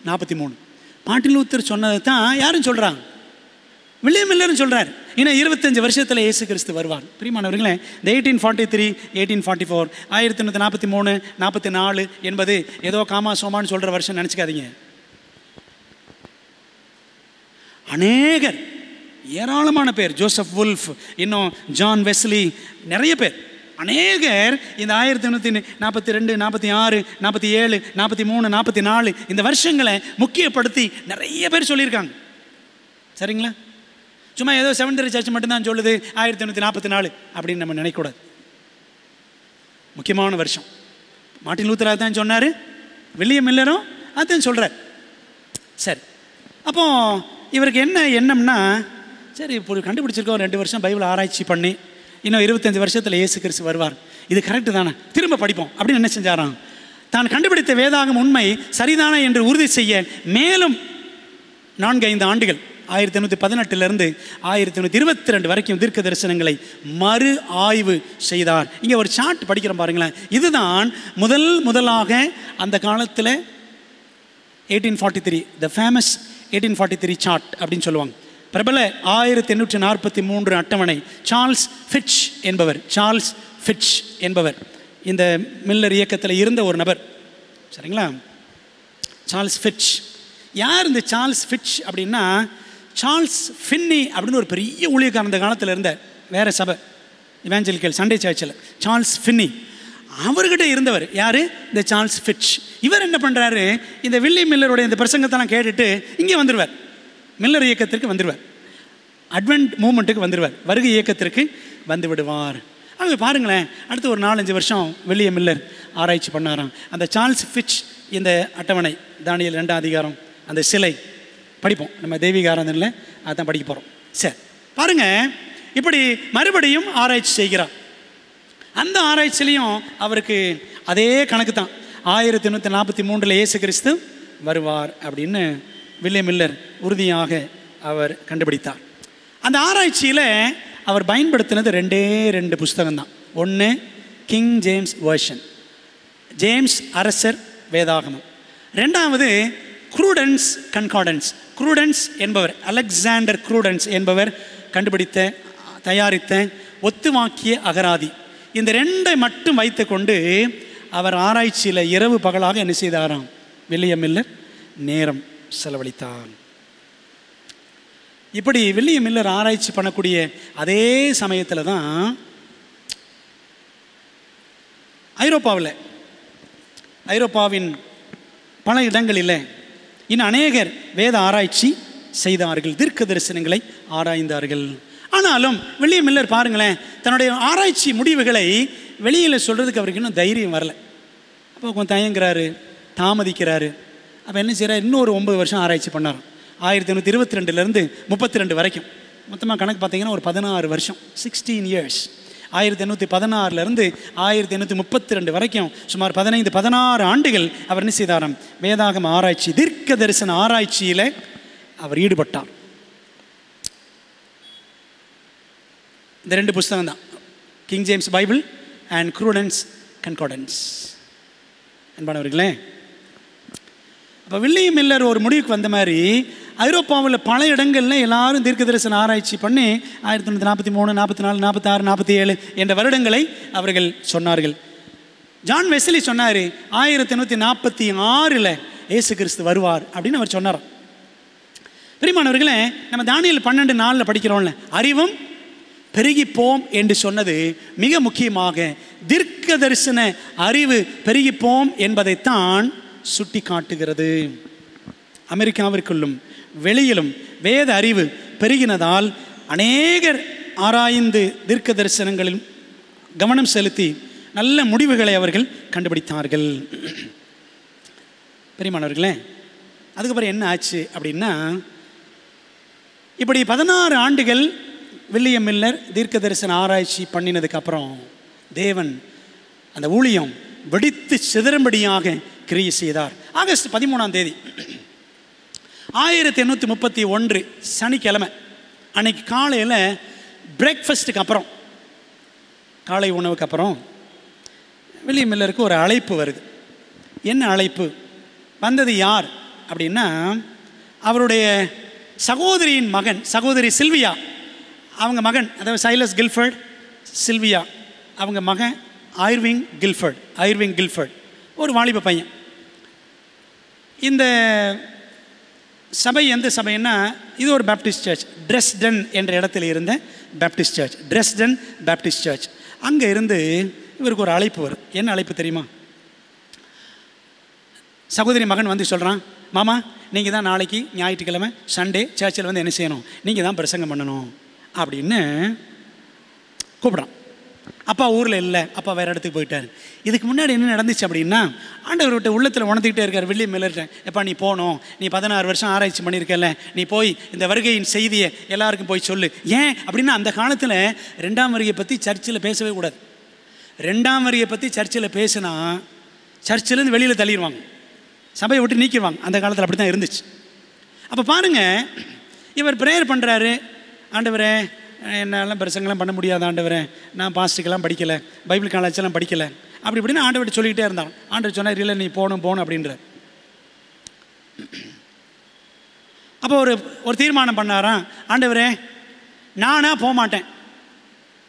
நாற்பத்தி மூணு. மார்ட்டின் லூத்தர் சொன்னதை தான் யாரும் சொல்கிறாங்க வில்லியம் மில்லர்னு சொல்கிறார் இன்னும் இருபத்தஞ்சு வருஷத்தில் இயேசு கிறிஸ்து வருவார். பிரியமானவர்களே இந்த eighteen forty three eighteen forty four ஆயிரத்தி எண்ணூற்றி நாற்பத்தி மூணு நாற்பத்தி நாலு என்பது ஏதோ காமா சோமான்னு சொல்கிற வருஷம் நினச்சிக்காதீங்க. அநேகர் ஏராளமான பேர் ஜோசப் வுல்ஃப் இன்னும் ஜான் வெஸ்லி நிறைய பேர். அநேகர் இந்த ஆயிரத்தி எண்ணூற்றி நாற்பத்தி ரெண்டு நாற்பத்தி ஆறு நாற்பத்தி ஏழு நாற்பத்தி மூணு நாற்பத்தி நாலு இந்த வருஷங்களை முக்கியப்படுத்தி நிறைய பேர் சொல்லியிருக்காங்க. சரிங்களா? சும்மா ஏதோ செவன்த் சர்ச் மட்டும்தான் சொல்லுது ஆயிரத்தி எண்ணூற்றி நாற்பத்தி நாலு அப்படின்னு நம்ம நினைக்கூடாது முக்கியமான வருஷம். மாட்டின் லூத்தராக தான் சொன்னார். வில்லியம் மில்லரும் அதான் சொல்கிறார் சரி. அப்போ இவருக்கு என்ன எண்ணம்னா சரி இப்போ கண்டுபிடிச்சிருக்கோம் ரெண்டு வருஷம் பைபிள் ஆராய்ச்சி பண்ணி இன்னும் இருபத்தஞ்சு வருஷத்தில் இயேசு கிறிஸ்து வருவார். இது கரெக்டு தானே? திரும்ப படிப்போம். அப்படின்னு என்ன செஞ்சாராம்? தான் கண்டுபிடித்த வேதாகம் உண்மை சரிதானே என்று உறுதி செய்ய மேலும் நான்கு ஐந்து ஆண்டுகள். ஆயிரத்தி எண்ணூற்றி பதினெட்டுலேருந்து ஆயிரத்தி எண்ணூற்றி இருபத்தி ரெண்டு வரைக்கும் தீர்க்க தரிசனங்களை மறு ஆய்வு செய்தார். இங்கே ஒரு சார்ட் படிக்கிறோம் பாருங்களேன். இதுதான் முதல் முதலாக அந்த காலத்தில் eighteen forty three the famous eighteen forty three chart அப்படின்னு சொல்லுவாங்க. பிரபல ஆயிரத்தி எண்ணூற்றி நாற்பத்தி மூன்று அட்டவணை சார்ல்ஸ் ஃபிட்ச் என்பவர் சார்ல்ஸ் ஃபிட்ச் என்பவர். இந்த மில்லர் இயக்கத்தில் இருந்த ஒரு நபர். சரிங்களா? சார்ல்ஸ் ஃபிட்ச் யார் இந்த சார்ல்ஸ் ஃபிட்ச் அப்படின்னா சார்ல்ஸ் ஃபின்னி அப்படின்னு ஒரு பெரிய ஊழியக்காரன் அந்த காலத்தில் இருந்த வேற சபை இவாஞ்சலிக்கல் சண்டே சர்ச்சில் சார்ல்ஸ் ஃபின்னி. அவர்கிட்ட இருந்தவர் யார்? இந்த சார்ல்ஸ் ஃபிட்ச். இவர் என்ன பண்ணுறாரு இந்த வில்லி மில்லருடைய இந்த பிரசங்கத்தெல்லாம் கேட்டுட்டு இங்கே வந்துடுவார் மில்லர் இயக்கத்திற்கு வந்துடுவார் அட்வென்ட் மூமெண்ட்டுக்கு வந்துடுவார் வருகை இயக்கத்திற்கு வந்து விடுவார். அது பாருங்களேன் அடுத்து ஒரு நாலஞ்சு வருஷம் வெள்ளிய மில்லர் ஆராய்ச்சி பண்ணாராம். அந்த சார்ல்ஸ் ஃபிட்ச் இந்த அட்டவணை தானியல் ரெண்டாம் அதிகாரம் அந்த சிலை படிப்போம். நம்ம தெய்வீக ஆராதனையில் அதான் படிக்க போகிறோம் சரி பாருங்க. இப்படி மறுபடியும் ஆராய்ச்சி செய்கிறார். அந்த ஆராய்ச்சிலையும் அவருக்கு அதே கணக்கு தான் ஆயிரத்தி எண்ணூற்றி நாற்பத்தி மூன்றில் இயேசு கிறிஸ்து வருவார் அப்படின்னு வில்லியம் மில்லர் உறுதியாக அவர் கண்டுபிடித்தார். அந்த ஆராய்ச்சியில் அவர் பயன்படுத்தினது ரெண்டே ரெண்டு புஸ்தகம் தான் ஒன்று கிங் ஜேம்ஸ் வேர்ஷன் ஜேம்ஸ் அரசர் வேதாகமம். ரெண்டாவது குரூடன்ஸ் கன்கார்டன்ஸ் குரூடன்ஸ் என்பவர் அலெக்சாண்டர் குரூடன்ஸ் என்பவர் கண்டுபிடித்த தயாரித்த ஒத்துவாக்கிய அகராதி. இந்த ரெண்டை மட்டும் வைத்துக்கொண்டு அவர் ஆராய்ச்சியில் இரவு பகலாக என்ன செய்தாராம்? வில்லியம் மில்லர் நேரம் செலவழித்தார் இப்படி வில்லியம் மில்லர் ஆராய்ச்சி பண்ணக்கூடிய அதே சமயத்தில் தான் ஐரோப்பாவில் ஐரோப்பாவின் பல இடங்களில் இன்னும் அநேகர் வேத ஆராய்ச்சி செய்தார்கள் தீர்க்க தரிசனங்களை ஆராய்ந்தார்கள். ஆனாலும் வில்லியம் மில்லர் பாருங்களேன் தன்னுடைய ஆராய்ச்சி முடிவுகளை வெளியில் சொல்கிறதுக்கு அவருக்கு இன்னும் தைரியம் வரல. அப்போ கொஞ்சம் தயங்குறாரு தாமதிக்கிறாரு. அப்போ என்ன செய்கிறார் இன்னொரு ஒன்பது வருஷம் ஆராய்ச்சி பண்ணார். ஆயிரத்தி எண்ணூற்றி இருபத்தி ரெண்டுலேருந்து முப்பத்தி ரெண்டு வரைக்கும். மொத்தமாக கணக்கு பார்த்தீங்கன்னா ஒரு பதினாறு வருஷம் சிக்ஸ்டீன் இயர்ஸ் ஆயிரத்தி எண்ணூற்றி பதினாறுலேருந்து ஆயிரத்தி எண்ணூற்றி முப்பத்தி ரெண்டு வரைக்கும் சுமார் பதினைந்து பதினாறு ஆண்டுகள் அவர் என்ன செய்தாராம்? வேதாகம ஆராய்ச்சி தீர்க்க தரிசன ஆராய்ச்சியில் அவர் ஈடுபட்டார். இந்த ரெண்டு புஸ்தகம் தான். King James Bible and Cruden's concordance அன்பானவர்களே அப்போ வில்லியம் மில்லர் ஒரு முடிவுக்கு வந்த மாதிரி ஐரோப்பாவில் பல இடங்களில் எல்லாரும் தீர்க்க தரிசன ஆராய்ச்சி பண்ணி ஆயிரத்தி தொண்ணூற்றி நாற்பத்தி மூணு நாற்பத்தி நாலு நாற்பத்தாறு நாற்பத்தி ஏழு என்ற வருடங்களை அவர்கள் சொன்னார்கள். ஜான் வெஸ்லி சொன்னார் ஆயிரத்தி எண்ணூற்றி நாற்பத்தி ஆறில் இயேசு கிறிஸ்து வருவார் அப்படின்னு அவர் சொன்னார். பிரிமானவர்களே நம்ம தானியல் பன்னெண்டு நாளில் படிக்கிறோம்ல அறிவும் பெருகிப்போம் என்று சொன்னது மிக முக்கியமாக தீர்க்க தரிசன அறிவு பெருகிப்போம் என்பதைத்தான் சுட்டி காட்டுகிறது அமெரிக்காவிற்குள்ளும் வெளியிலும் வேத அறிவு பெருகினதால் அநேகர் ஆராய்ந்து தீர்க்க தரிசனங்களில் கவனம் செலுத்தி நல்ல முடிவுகளை அவர்கள் கண்டுபிடித்தார்கள். பெரியமானவர்களே அதுக்கப்புறம் என்ன ஆச்சு அப்படின்னா இப்படி பதினாறு ஆண்டுகள் வில்லியம் மில்லர் தீர்க்க தரிசன ஆராய்ச்சி பண்ணினதுக்கப்புறம் தேவன் அந்த ஊழியம் வெடித்து சிதறும்படியாக கிரியை செய்தார். ஆகஸ்ட் பதிமூணாம் தேதி ஆயிரத்தி எண்ணூற்றி முப்பத்தி ஒன்று சனிக்கிழமை அன்னைக்கு காலையில் பிரேக்ஃபஸ்ட்டுக்கு அப்புறம் காலை உணவுக்கு அப்புறம் வில்லியம் மில்லருக்கு ஒரு அழைப்பு வருது. என்ன அழைப்பு? வந்தது யார்? அப்படின்னா அவருடைய சகோதரியின் மகன் சகோதரி சில்வியா. அவங்க மகன் அதாவது சைலஸ் கில்ஃபர்ட் சில்வியா. அவங்க மகன் ஆயுர்விங் கில்ஃபர்ட் ஆயுர்விங் கில்ஃபர்ட். ஒரு வாலிப பையன். இந்த சபை எந்த சபைன்னா இது ஒரு பேப்டிஸ்ட் சர்ச் ட்ரெஸ்டன் என்ற இடத்துல இருந்த Baptist church Dresden Baptist church அங்கே இருந்து இவருக்கு ஒரு அழைப்பு வரும். என்ன அழைப்பு தெரியுமா? சகோதரி மகன் வந்து சொல்கிறான் மாமா நீங்கள் தான் நாளைக்கு ஞாயிற்றுக்கிழமை சண்டே சர்ச்சில் வந்து என்ன செய்யணும்? நீங்கள் தான் பிரசங்கம் பண்ணணும். அப்படின்னு கூப்பிட்றான். அப்பா ஊரில் இல்லை அப்பா வேறு இடத்துக்கு போயிட்டார். இதுக்கு முன்னாடி என்ன நடந்துச்சு அப்படின்னா ஆண்டவர்கிட்ட உள்ளத்தில் உணர்ந்துக்கிட்டே இருக்கார் வில்லியம் மில்லர்ட்ட எப்பா நீ போகணும். நீ பதினாறு வருஷம் ஆராய்ச்சி பண்ணியிருக்கல நீ போய் இந்த வருகையின் செய்தியை எல்லாருக்கும் போய் சொல்லு. ஏன் அப்படின்னா அந்த காலத்தில் ரெண்டாம் வருகையை பற்றி சர்ச்சில் பேசவே கூடாது. ரெண்டாம் வரியை பற்றி சர்ச்சில் பேசினா சர்ச்சிலேருந்து வெளியில் தள்ளிடுவாங்க சபையை விட்டு நீக்கிடுவாங்க. அந்த காலத்தில் அப்படி தான் இருந்துச்சு. அப்போ பாருங்கள் இவர் ப்ரேயர் பண்ணுறாரு ஆண்டவரே என்னால் பிரசங்கெல்லாம் பண்ண முடியாது ஆண்டவரே. நான் பாஸ்ட்டுக்கெல்லாம் படிக்கலை. பைபிள் காலேஜெல்லாம் படிக்கலை. அப்படி இப்படின்னு ஆண்டவர்கிட்ட சொல்லிக்கிட்டே இருந்தான். ஆண்டவர் சொன்னார் இல்லை நீ போகணும் போகணும் அப்படின்ற அப்போ ஒரு ஒரு தீர்மானம் பண்ணாராம். ஆண்டவரே நானாக போக மாட்டேன்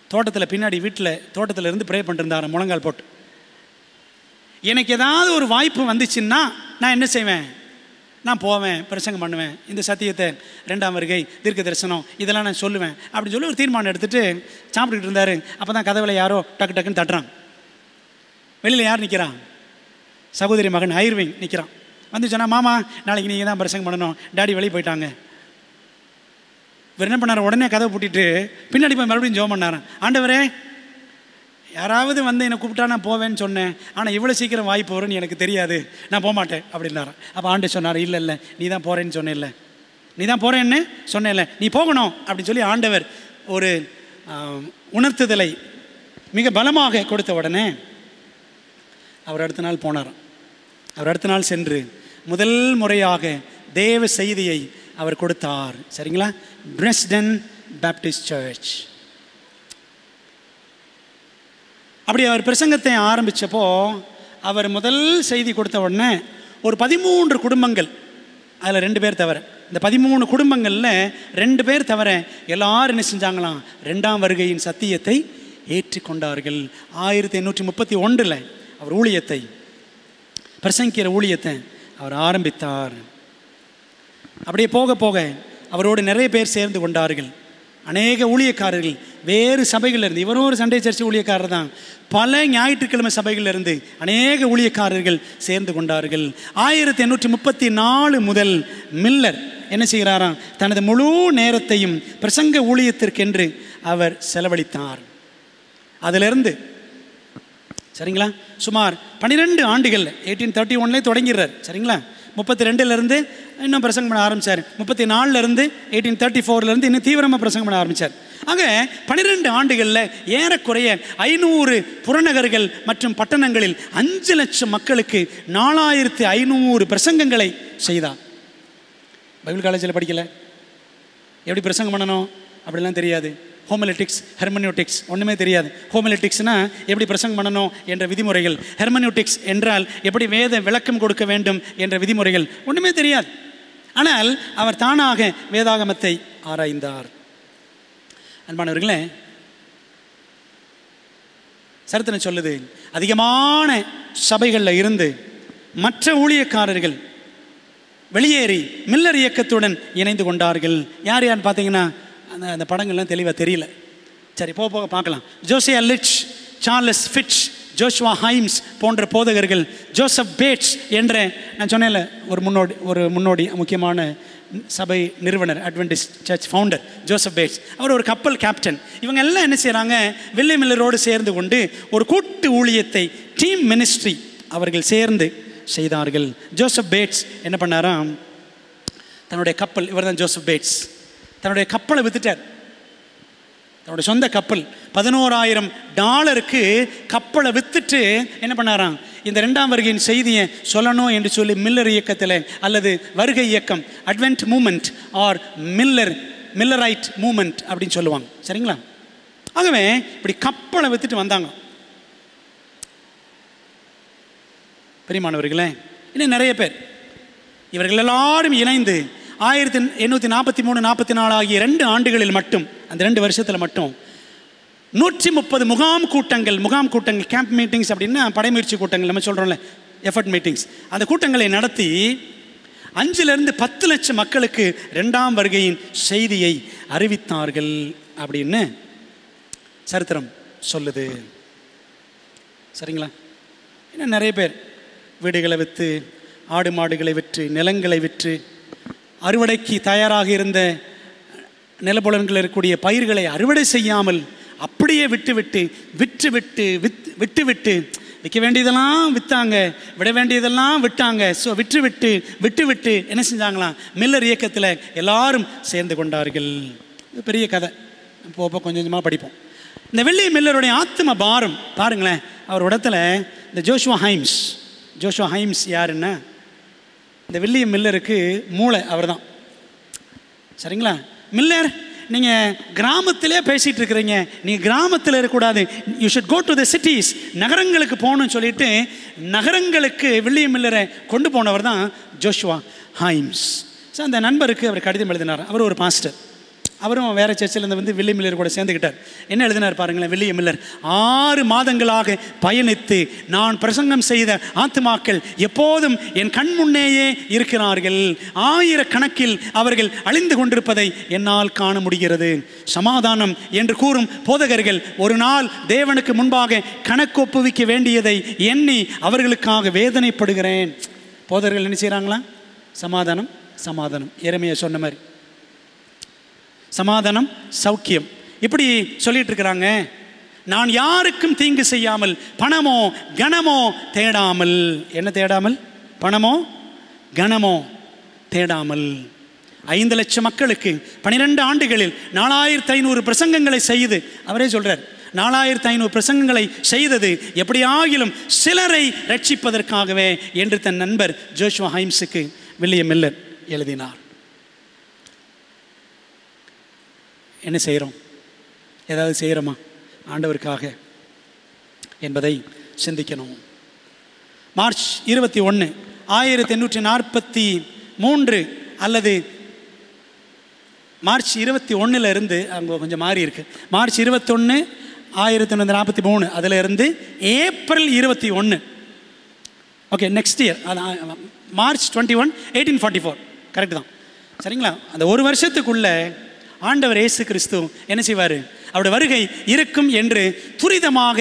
தோட்டத்தில் பின்னாடி வீட்டில் தோட்டத்தில் இருந்து ப்ரே பண்ணிருந்தாரன் முழங்கால் போட்டு. எனக்கு ஏதாவது ஒரு வாய்ப்பு வந்துச்சுன்னா நான் என்ன செய்வேன்? நான் போவேன் பிரசங்கம் பண்ணுவேன். இந்த சத்தியத்தை ரெண்டாம் வருகை தீர்க்க தரிசனம் இதெல்லாம் நான் சொல்லுவேன். அப்படின்னு சொல்லி ஒரு தீர்மானம் எடுத்துட்டு சாப்பிட்டுக்கிட்டு இருந்தார். அப்போ தான் கதவில் யாரோ டக்கு டக்குன்னு தட்டுறான். வெளியில் யார் நிற்கிறான் சகோதரி மகன் ஐர்விங் நிற்கிறான் வந்து சொன்னால் மாமா நாளைக்கு நீங்கள் தான் பிரசங்கம் பண்ணணும். டாடி வெளியே போயிட்டாங்க. இவர் என்ன பண்ணார்? உடனே கதவை பூட்டிட்டு பின்னாடி போய் மறுபடியும் ஜோம் பண்ணாரன் ஆண்டவரே யாராவது வந்து என்னை கூப்பிட்டா நான் போவேன்னு சொன்னேன். ஆனால் இவ்வளோ சீக்கிரம் வாய்ப்பு வரும்னு எனக்கு தெரியாது. நான் போகமாட்டேன் மாட்டேன் அப்போ ஆண்டு சொன்னார் இல்லை இல்லை நீ தான் போகிறேன்னு சொன்னேன்ல. நீ தான் போகிறேன்னு சொன்னேன்ல. நீ போகணும் அப்படின்னு சொல்லி ஆண்டவர் ஒரு உணர்த்துதலை மிக பலமாக கொடுத்த உடனே அவர் அடுத்த நாள் போனார். அவர் அடுத்த நாள் சென்று முதல் முறையாக தேவ செய்தியை அவர் கொடுத்தார். சரிங்களா? பிரஸ்டன் பேப்டிஸ்ட் சர்ச் அப்படி அவர் பிரசங்கத்தை ஆரம்பித்தப்போ அவர் முதல் செய்தி கொடுத்த உடனே ஒரு பதிமூன்று குடும்பங்கள் அதில் ரெண்டு பேர் தவிர இந்த பதிமூணு குடும்பங்களில் ரெண்டு பேர் தவிர எல்லாரும் என்ன செஞ்சாங்களாம்? ரெண்டாம் வருகையின் சத்தியத்தை ஏற்றுக்கொண்டார்கள். ஆயிரத்தி எண்ணூற்றி முப்பத்தி ஒன்றில் அவர் ஊழியத்தை பிரசங்கிக்கிற ஊழியத்தை அவர் ஆரம்பித்தார். அப்படியே போக போக அவரோடு நிறைய பேர் சேர்ந்து கொண்டார்கள். அநேக ஊழியக்காரர்கள் வேறு சபைகளிலிருந்து இவரும் ஒரு சண்டே சர்ச் ஊழியக்காரர் தான் பல ஞாயிற்றுக்கிழமை சபைகளிலிருந்து அநேக ஊழியக்காரர்கள் சேர்ந்து கொண்டார்கள். ஆயிரத்தி எண்ணூற்றி முப்பத்தி நாலு முதல் மில்லர் என்ன செய்கிறாராம்? தனது முழு நேரத்தையும் பிரசங்க ஊழியத்திற்கென்று அவர் செலவழித்தார். அதிலிருந்து சரிங்களா? சுமார் பன்னிரெண்டு ஆண்டுகள் எயிட்டீன் தேர்ட்டி ஒன்லேயே தொடங்கிடுறார். சரிங்களா? முப்பத்தி ரெண்டுலேருந்து இன்னும் பிரசங்கம் பண்ண ஆரம்பித்தார் முப்பத்தி நாலுலேருந்து எயிட்டீன் தேர்ட்டி ஃபோர்லேருந்து இன்னும் தீவிரமாக பிரசங்கம் பண்ண ஆரம்பித்தார் ஆக பன்னிரெண்டு ஆண்டுகளில் ஏறக்குறைய ஐநூறு புறநகர்கள் மற்றும் பட்டணங்களில் அஞ்சு லட்சம் மக்களுக்கு நாலாயிரத்து ஐநூறு பிரசங்கங்களை செய்தார். பைபிள் காலேஜில் படிக்கலை. எப்படி பிரசங்கம் பண்ணணும்? அப்படிலாம் தெரியாது. ஹோமலிட்டிக்ஸ் ஹெர்மனியூட்டிக்ஸ் ஒன்றுமே தெரியாது. ஹோமலிட்டிக்ஸ்னால் எப்படி பிரசங்கம் பண்ணணும் என்ற விதிமுறைகள். ஹெர்மனியூட்டிக்ஸ் என்றால் எப்படி வேத விளக்கம் கொடுக்க வேண்டும் என்ற விதிமுறைகள். ஒன்றுமே தெரியாது. ஆனால் அவர் தானாக வேதாகமத்தை ஆராய்ந்தார். அன்பானவர்களே சரித்திரம் சொல்லுது அதிகமான சபைகளில் இருந்து மற்ற ஊழியக்காரர்கள் வெளியேறி மில்லர் இயக்கத்துடன் இணைந்து கொண்டார்கள். யார் யார் பார்த்தீங்கன்னா அந்த அந்த படங்கள்லாம் தெளிவாக தெரியல. சரி போக போக பார்க்கலாம். Josiah Litch Charles Fitch Joshua Himes போன்ற போதகர்கள் ஜோசப் பேட்ஸ் என்ற நான் சொன்னேன்ல ஒரு முன்னோடி ஒரு முன்னோடி முக்கியமான சபை நிறுவனர் Adventist church founder Joseph Bates அவர் ஒரு கப்பல் கேப்டன் இவங்க எல்லாம் என்ன செய்கிறாங்க வில்லியம் மில்லரோடு சேர்ந்து கொண்டு ஒரு கூட்டு ஊழியத்தை டீம் மினிஸ்ட்ரி அவர்கள் சேர்ந்து செய்தார்கள். ஜோசப் பேட்ஸ் என்ன பண்ணாராம்? தன்னுடைய கப்பல் இவர் தான் ஜோசப் பேட்ஸ் தன்னுடைய கப்பலை வித்துட்டார். தன்னுடைய சொந்த கப்பல் பதினோராயிரம் டாலருக்கு கப்பலை வித்துட்டு என்ன பண்ணாராம்? இந்த ரெண்டாம் வருகையின் செய்தியை சொல்லணும் என்று சொல்லி மில்லர் இயக்கத்தில் அல்லது வருகை இயக்கம் advent movement or Miller Millerite movement அப்படின்னு சொல்லுவாங்க. சரிங்களா? ஆகவே இப்படி கப்பலை வித்துட்டு வந்தாங்க. பெரியமானவர்களே இன்னும் நிறைய பேர். இவர்கள் எல்லாரும் இணைந்து ஆயிரத்தி எண்ணூற்றி நாற்பத்தி மூணு நாற்பத்தி நாலு ஆகிய ரெண்டு ஆண்டுகளில் மட்டும் அந்த ரெண்டு வருஷத்தில் மட்டும் நூற்றி முப்பது முகாம் கூட்டங்கள் முகாம் கூட்டங்கள் கேம்ப் மீட்டிங்ஸ் அப்படின்னா படைமுயற்சி கூட்டங்கள் நம்ம சொல்கிறோம்ல எஃபர்ட் மீட்டிங்ஸ் அந்த கூட்டங்களை நடத்தி அஞ்சிலிருந்து பத்து லட்சம் மக்களுக்கு ரெண்டாம் வருகையின் செய்தியை அறிவித்தார்கள் அப்படின்னு சரித்திரம் சொல்லுது. சரிங்களா? இன்னும் நிறைய பேர் வீடுகளை விற்று ஆடு மாடுகளை விற்று நிலங்களை விற்று அறுவடைக்கு தயாராக இருந்த நிலப்புலன்களில் இருக்கக்கூடிய பயிர்களை அறுவடை செய்யாமல் அப்படியே விட்டுவிட்டு விற்று விட்டு வித் விட்டு விட்டு விற்க வேண்டியதெல்லாம் விற்றாங்க விட வேண்டியதெல்லாம் விட்டாங்க. ஸோ விற்று விட்டு விட்டு விட்டு என்ன செஞ்சாங்களாம் மில்லர் இயக்கத்தில் எல்லாரும் சேர்ந்து கொண்டார்கள். இது பெரிய கதை. போப்போ கொஞ்சம் கொஞ்சமாக படிப்போம். இந்த வெள்ளி மில்லருடைய ஆத்ம பாரம் பாருங்களேன் அவர் இடத்துல இந்த ஜோஷுவா ஹைம்ஸ் ஜோஷுவா ஹைம்ஸ் யாருன்னா இந்த வில்லியம் மில்லருக்கு மூளை அவர்தான். சரிங்களா? மில்லர் நீங்கள் கிராமத்திலே பேசிகிட்டு இருக்கிறீங்க. நீங்கள் கிராமத்தில் இருக்கக்கூடாது. You should go to the cities நகரங்களுக்கு போகணும்னு சொல்லிட்டு நகரங்களுக்கு வில்லியம் மில்லரை கொண்டு போனவர் தான் ஜோஷுவா ஹைம்ஸ். ஸோ அந்த நண்பருக்கு அவர் கடிதம் எழுதினார். அவர் ஒரு பாஸ்டர். அவரும் வேற சர்ச்சிலேருந்து வந்து வில்லி மில்லர் கூட சேர்ந்துக்கிட்டார் என்ன எழுதினார் பாருங்களேன் வில்லிய மில்லர். ஆறு மாதங்களாக பயணித்து நான் பிரசங்கம் செய்த ஆத்துமாக்கள் எப்போதும் என் கண் முன்னேயே இருக்கிறார்கள். ஆயிரக்கணக்கில் அவர்கள் அழிந்து கொண்டிருப்பதை என்னால் காண முடிகிறது. சமாதானம் என்று கூறும் போதகர்கள் ஒரு நாள் தேவனுக்கு முன்பாக கணக்கொப்புவிக்க வேண்டியதை எண்ணி அவர்களுக்காக வேதனைப்படுகிறேன். போதகர்கள் என்ன செய்கிறாங்களா சமாதானம் சமாதானம். இறமையை சொன்ன மாதிரி. சமாதானம் சௌக்கியம். இப்படி சொல்லிட்டு இருக்கிறாங்க நான் யாருக்கும் தீங்கு செய்யாமல் பணமோ கனமோ தேடாமல். என்ன தேடாமல்? பணமோ கனமோ தேடாமல். ஐந்து லட்சம் மக்களுக்கு பனிரெண்டு ஆண்டுகளில் நாலாயிரத்து ஐநூறு பிரசங்கங்களை செய்து அவரே சொல்றார் நாலாயிரத்து ஐநூறு பிரசங்கங்களை செய்தது எப்படியாகிலும் சிலரை ரட்சிப்பதற்காகவே என்று தன் நண்பர் ஜோஷ்வா ஹைம்ஸுக்கு வில்லியம் மில்லர் எழுதினார். என்ன செய்கிறோம் ஏதாவது செய்கிறோமா ஆண்டவருக்காக என்பதை சிந்திக்கணும். மார்ச் இருபத்தி ஒன்று ஆயிரத்தி எண்ணூற்றி நாற்பத்தி மூன்று அல்லது மார்ச் இருபத்தி ஒன்றில் இருந்து அங்கே கொஞ்சம் மாறி இருக்கு. மார்ச் இருபத்தொன்று ஆயிரத்தி தொண்ணூற்றி நாற்பத்தி மூணு அதில் இருந்து ஏப்ரல் இருபத்தி ஒன்று ஓகே நெக்ஸ்ட் இயர் அது March twenty one eighteen forty four correct தான். சரிங்களா? அந்த ஒரு வருஷத்துக்குள்ளே ஆண்டவர் இயேசு கிறிஸ்து என்ன செய்வார்? அவருடைய வருகை இருக்கும் என்று துரிதமாக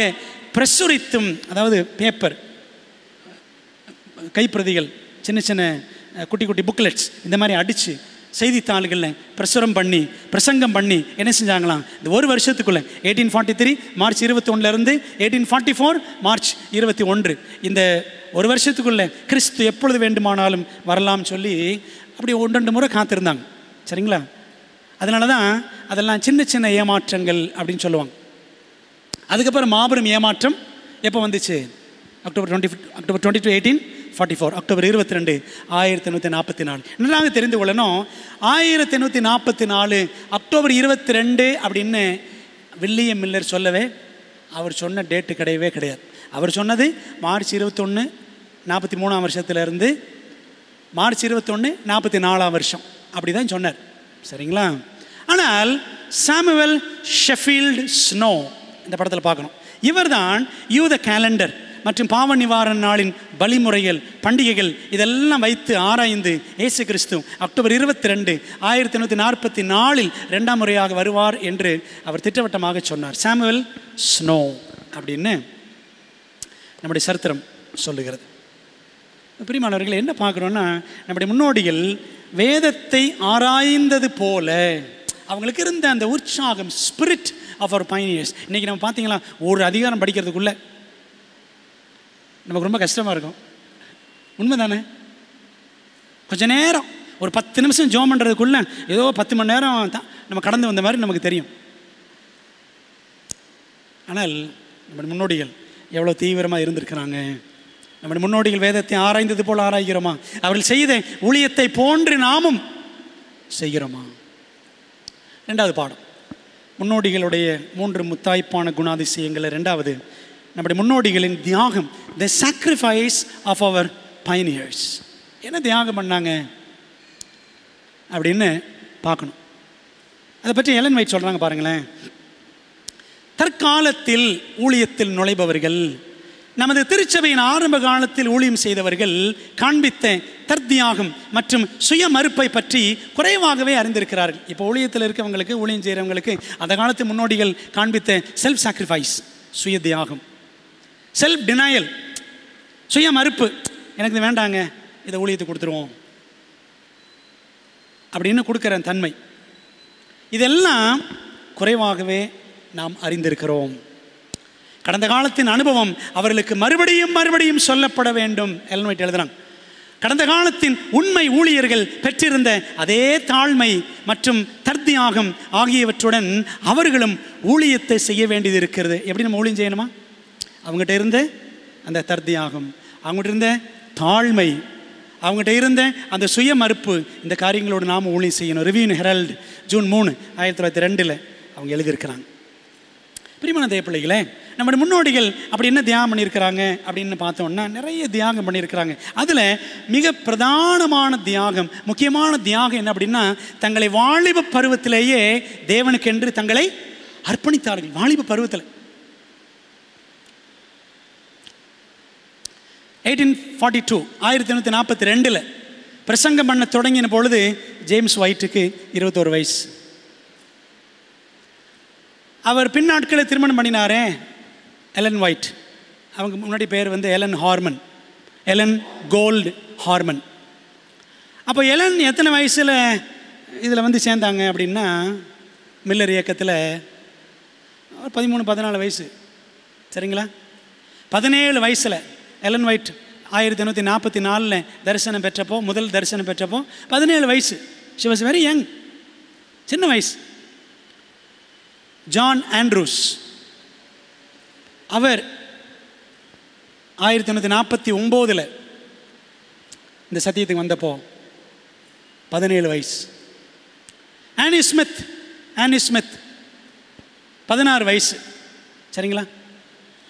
பிரசுரித்தும் அதாவது பேப்பர் கைப்பிரதிகள் சின்ன சின்ன குட்டி குட்டி புக்லெட்ஸ் இந்த மாதிரி அடித்து செய்தித்தாள்களில் பிரசுரம் பண்ணி பிரசங்கம் பண்ணி என்ன செஞ்சாங்களாம்? இந்த ஒரு வருஷத்துக்குள்ளே எயிட்டீன் ஃபார்ட்டி த்ரீ மார்ச் இருபத்தி ஒன்றுலேருந்து எயிட்டீன் ஃபார்ட்டி ஃபோர் மார்ச் இருபத்தி ஒன்று. இந்த ஒரு வருஷத்துக்குள்ளே கிறிஸ்து எப்பொழுது வேண்டுமானாலும் வரலாம்னு சொல்லி அப்படி ஒன்று ரெண்டு முறை காத்திருந்தாங்க. சரிங்களா? அதனால தான் அதெல்லாம் சின்ன சின்ன ஏமாற்றங்கள் அப்படின்னு சொல்லுவாங்க. அதுக்கப்புறம் மாபெரும் ஏமாற்றம் எப்போ வந்துச்சு? October twenty October twenty two eighteen forty four October இருபத்தி ரெண்டு ஆயிரத்தி எண்ணூற்றி நாற்பத்தி நாலு. நன்றாக தெரிந்து கொள்ளணும். ஆயிரத்தி எண்ணூற்றி நாற்பத்தி நாலு அக்டோபர் இருபத்தி ரெண்டு அப்படின்னு வில்லியம் மில்லர் சொல்லவே அவர் சொன்ன டேட்டு கிடையவே கிடையாது. அவர் சொன்னது மார்ச் இருபத்தொன்று நாற்பத்தி மூணாம் வருஷத்துலேருந்து மார்ச் இருபத்தொன்று நாற்பத்தி நாலாம் வருஷம். அப்படி தான் சொன்னார். சரிங்களா? ஆனால் சாமுவல் ஷெஃபீல்டு ஸ்னோ இந்த படத்தில் பார்க்கணும். இவர்தான் யூத கேலண்டர் மற்றும் பாவ நிவாரண நாளின் வழிமுறைகள் பண்டிகைகள் இதெல்லாம் வைத்து ஆராய்ந்து இயேசு கிறிஸ்து அக்டோபர் இருபத்தி ரெண்டு ஆயிரத்தி எண்ணூற்றி நாற்பத்தி நாலில் ரெண்டாம் முறையாக வருவார் என்று அவர் திட்டவட்டமாக சொன்னார். சாமுவல் ஸ்னோ அப்படின்னு நம்முடைய சரித்திரம் சொல்லுகிறது. பிரிமானவர்கள் என்ன பார்க்குறோன்னா நம்முடைய முன்னோடிகள் வேதத்தை ஆராய்ந்தது போல அவங்களுக்கு இருந்த அந்த உற்சாகம் ஸ்பிரிட் ஆஃப் அவர் பைனியர்ஸ் இன்றைக்கி நம்ம பார்த்தீங்களா ஒரு அதிகாரம் படிக்கிறதுக்குள்ள நமக்கு ரொம்ப கஷ்டமாக இருக்கும். உண்மை தானே கொஞ்ச நேரம் ஒரு பத்து நிமிஷம் ஜோம் பண்ணுறதுக்குள்ள ஏதோ பத்து மணி நேரம் தான் நம்ம கடந்து வந்த மாதிரி நமக்கு தெரியும். ஆனால் நம்ம முன்னோடிகள் எவ்வளோ தீவிரமாக இருந்திருக்கிறாங்க. நம்ம முன்னோடிகள் வேதத்தை ஆராய்ந்தது போல் ஆராய்கிறோமா? அவர்கள் செய்த ஊழியத்தை போன்று நாமும் செய்கிறோமா? ரெண்டாவது பாடம். முன்னோடிகளுடைய மூன்று முத்தாய்ப்பான குணாதிசயங்களில் ரெண்டாவது நம்முடைய முன்னோடிகளின் தியாகம் the sacrifice of our pioneers என்ன தியாகம் பண்ணாங்க? அப்படின்னு பார்க்கணும். அதை பற்றி எலன் வைட் சொல்கிறாங்க பாருங்களேன். தற்காலத்தில் ஊழியத்தில் நுழைபவர்கள் நமது திருச்சபையின் ஆரம்ப காலத்தில் ஊழியம் செய்தவர்கள் காண்பித்த தர்த்தியாகும் மற்றும் சுய மறுப்பை பற்றி குறைவாகவே அறிந்திருக்கிறார்கள். இப்போ ஊழியத்தில் இருக்கவங்களுக்கு ஊழியம் செய்கிறவங்களுக்கு அந்த காலத்து முன்னோடிகள் காண்பித்த செல்ஃப் சாக்ரிஃபைஸ் சுய தியாகம் செல்ஃப் டினாயல் சுய மறுப்பு எனக்கு இது வேண்டாங்க இதை ஊழியத்தை கொடுத்துருவோம் அப்படின்னு கொடுக்குற தன்மை. இதெல்லாம் குறைவாகவே நாம் அறிந்திருக்கிறோம். கடந்த காலத்தின் அனுபவம் அவர்களுக்கு மறுபடியும் மறுபடியும் சொல்லப்பட வேண்டும். எல்மைட் எழுதுறாங்க கடந்த காலத்தின் உண்மை ஊழியர்கள் பெற்றிருந்த அதே தாழ்மை மற்றும் தர்த்தியாகம் ஆகியவற்றுடன் அவர்களும் ஊழியத்தை செய்ய வேண்டியது இருக்கிறது. எப்படி நம்ம ஊழியம் செய்யணுமா? அவங்ககிட்ட இருந்த அந்த தர்த்தியாகம் அவங்ககிட்ட இருந்த தாழ்மை அவங்ககிட்ட இருந்த அந்த சுய மறுப்பு இந்த காரியங்களோடு நாம் ஊழியம் செய்யணும். ரிவியூன் ஹெரல்டு ஜூன் மூணு ஆயிரத்தி தொள்ளாயிரத்தி ரெண்டில் அவங்க எழுதியிருக்கிறாங்க. பிரிமான தேவ நம்ம நம்முடைய முன்னோடிகள் அப்படி என்ன தியாகம் பண்ணியிருக்கிறாங்க அப்படின்னு பார்த்தோம்னா நிறைய தியாகம் பண்ணியிருக்கிறாங்க. அதில் மிக பிரதானமான தியாகம் முக்கியமான தியாகம் என்ன அப்படின்னா தங்களை வாலிப பருவத்திலேயே தேவனுக்கென்று தங்களை அர்ப்பணித்தார்கள் வாலிப பருவத்தில். எயிட்டீன் ஃபார்ட்டி டூ ஆயிரத்தி எண்ணூற்றி நாற்பத்தி ரெண்டில் பிரசங்கம் பண்ண தொடங்கின பொழுது ஜேம்ஸ் ஒயிட்டுக்கு இருபத்தோரு வயசு. அவர் பின்னாட்களை திருமணம் பண்ணினாரே? எலன் ஒயிட் அவங்க முன்னாடி பேர் வந்து Ellen Harmon Ellen Gould Harmon அப்போ எலன் எத்தனை வயசில் இதில் வந்து சேர்ந்தாங்க அப்படின்னா மில்லர் இயக்கத்தில் ஒரு பதிமூணு பதினாலு வயசு. சரிங்களா? பதினேழு வயசில் எலன் ஒயிட் ஆயிரத்தி எண்ணூற்றி நாற்பத்தி நாலில் தரிசனம் பெற்றப்போ முதல் தரிசனம் பெற்றப்போ பதினேழு வயசு. ஷி வாஸ் வெரி யங் சின்ன வயசு. ஜான் ஆண்ட்ரூஸ் அவர் ஆயிரத்தி தொண்ணூற்றி நாற்பத்தி ஒம்போதில் இந்த சத்தியத்துக்கு வந்தப்போ பதினேழு வயசு. ஆனி ஸ்மித் ஆனி ஸ்மித் பதினாறு வயசு. சரிங்களா?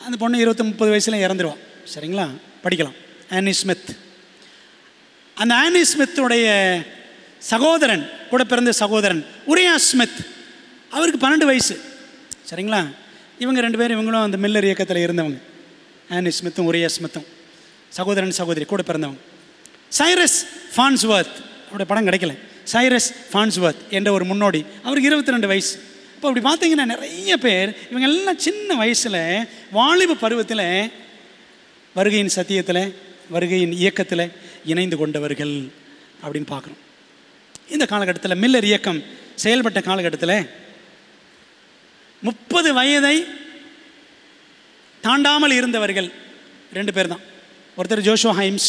அந்த பொண்ணு இருபத்தி முப்பது வயசுல இறந்துருவான் சரிங்களா? படிக்கலாம். ஆனி ஸ்மித் அந்த ஆனி ஸ்மித்துடைய சகோதரன் கூட பிறந்த சகோதரன் உரியா ஸ்மித் அவருக்கு பன்னெண்டு வயசு. சரிங்களா? இவங்க ரெண்டு பேரும் இவங்களும் அந்த மில்லர் இயக்கத்தில் இருந்தவங்க. ஆனி ஸ்மித்தும் உரியா ஸ்மித்தும். சகோதரன் சகோதரி கூட பிறந்தவங்க. சைரஸ் ஃபான்ஸ்வர்த். அவருடைய படம் கிடைக்கல. சைரஸ் ஃபான்ஸ்வர்த் என்ற ஒரு முன்னோடி. அவருக்கு இருபத்தி ரெண்டு வயசு. இப்போ அப்படி பார்த்தீங்கன்னா நிறைய பேர் இவங்க எல்லாம் சின்ன வயசில் வாலிப பருவத்தில் வருகையின் சத்தியத்தில் வருகையின் இயக்கத்தில் இணைந்து கொண்டவர்கள் அப்படின்னு பார்க்குறோம் இந்த காலகட்டத்தில் மில்லர் இயக்கம் செயல்பட்ட காலகட்டத்தில் முப்பது வயதை தாண்டாமல் இருந்தவர்கள் ரெண்டு பேர் தான் ஒருத்தர் ஜோஷோ ஹைம்ஸ்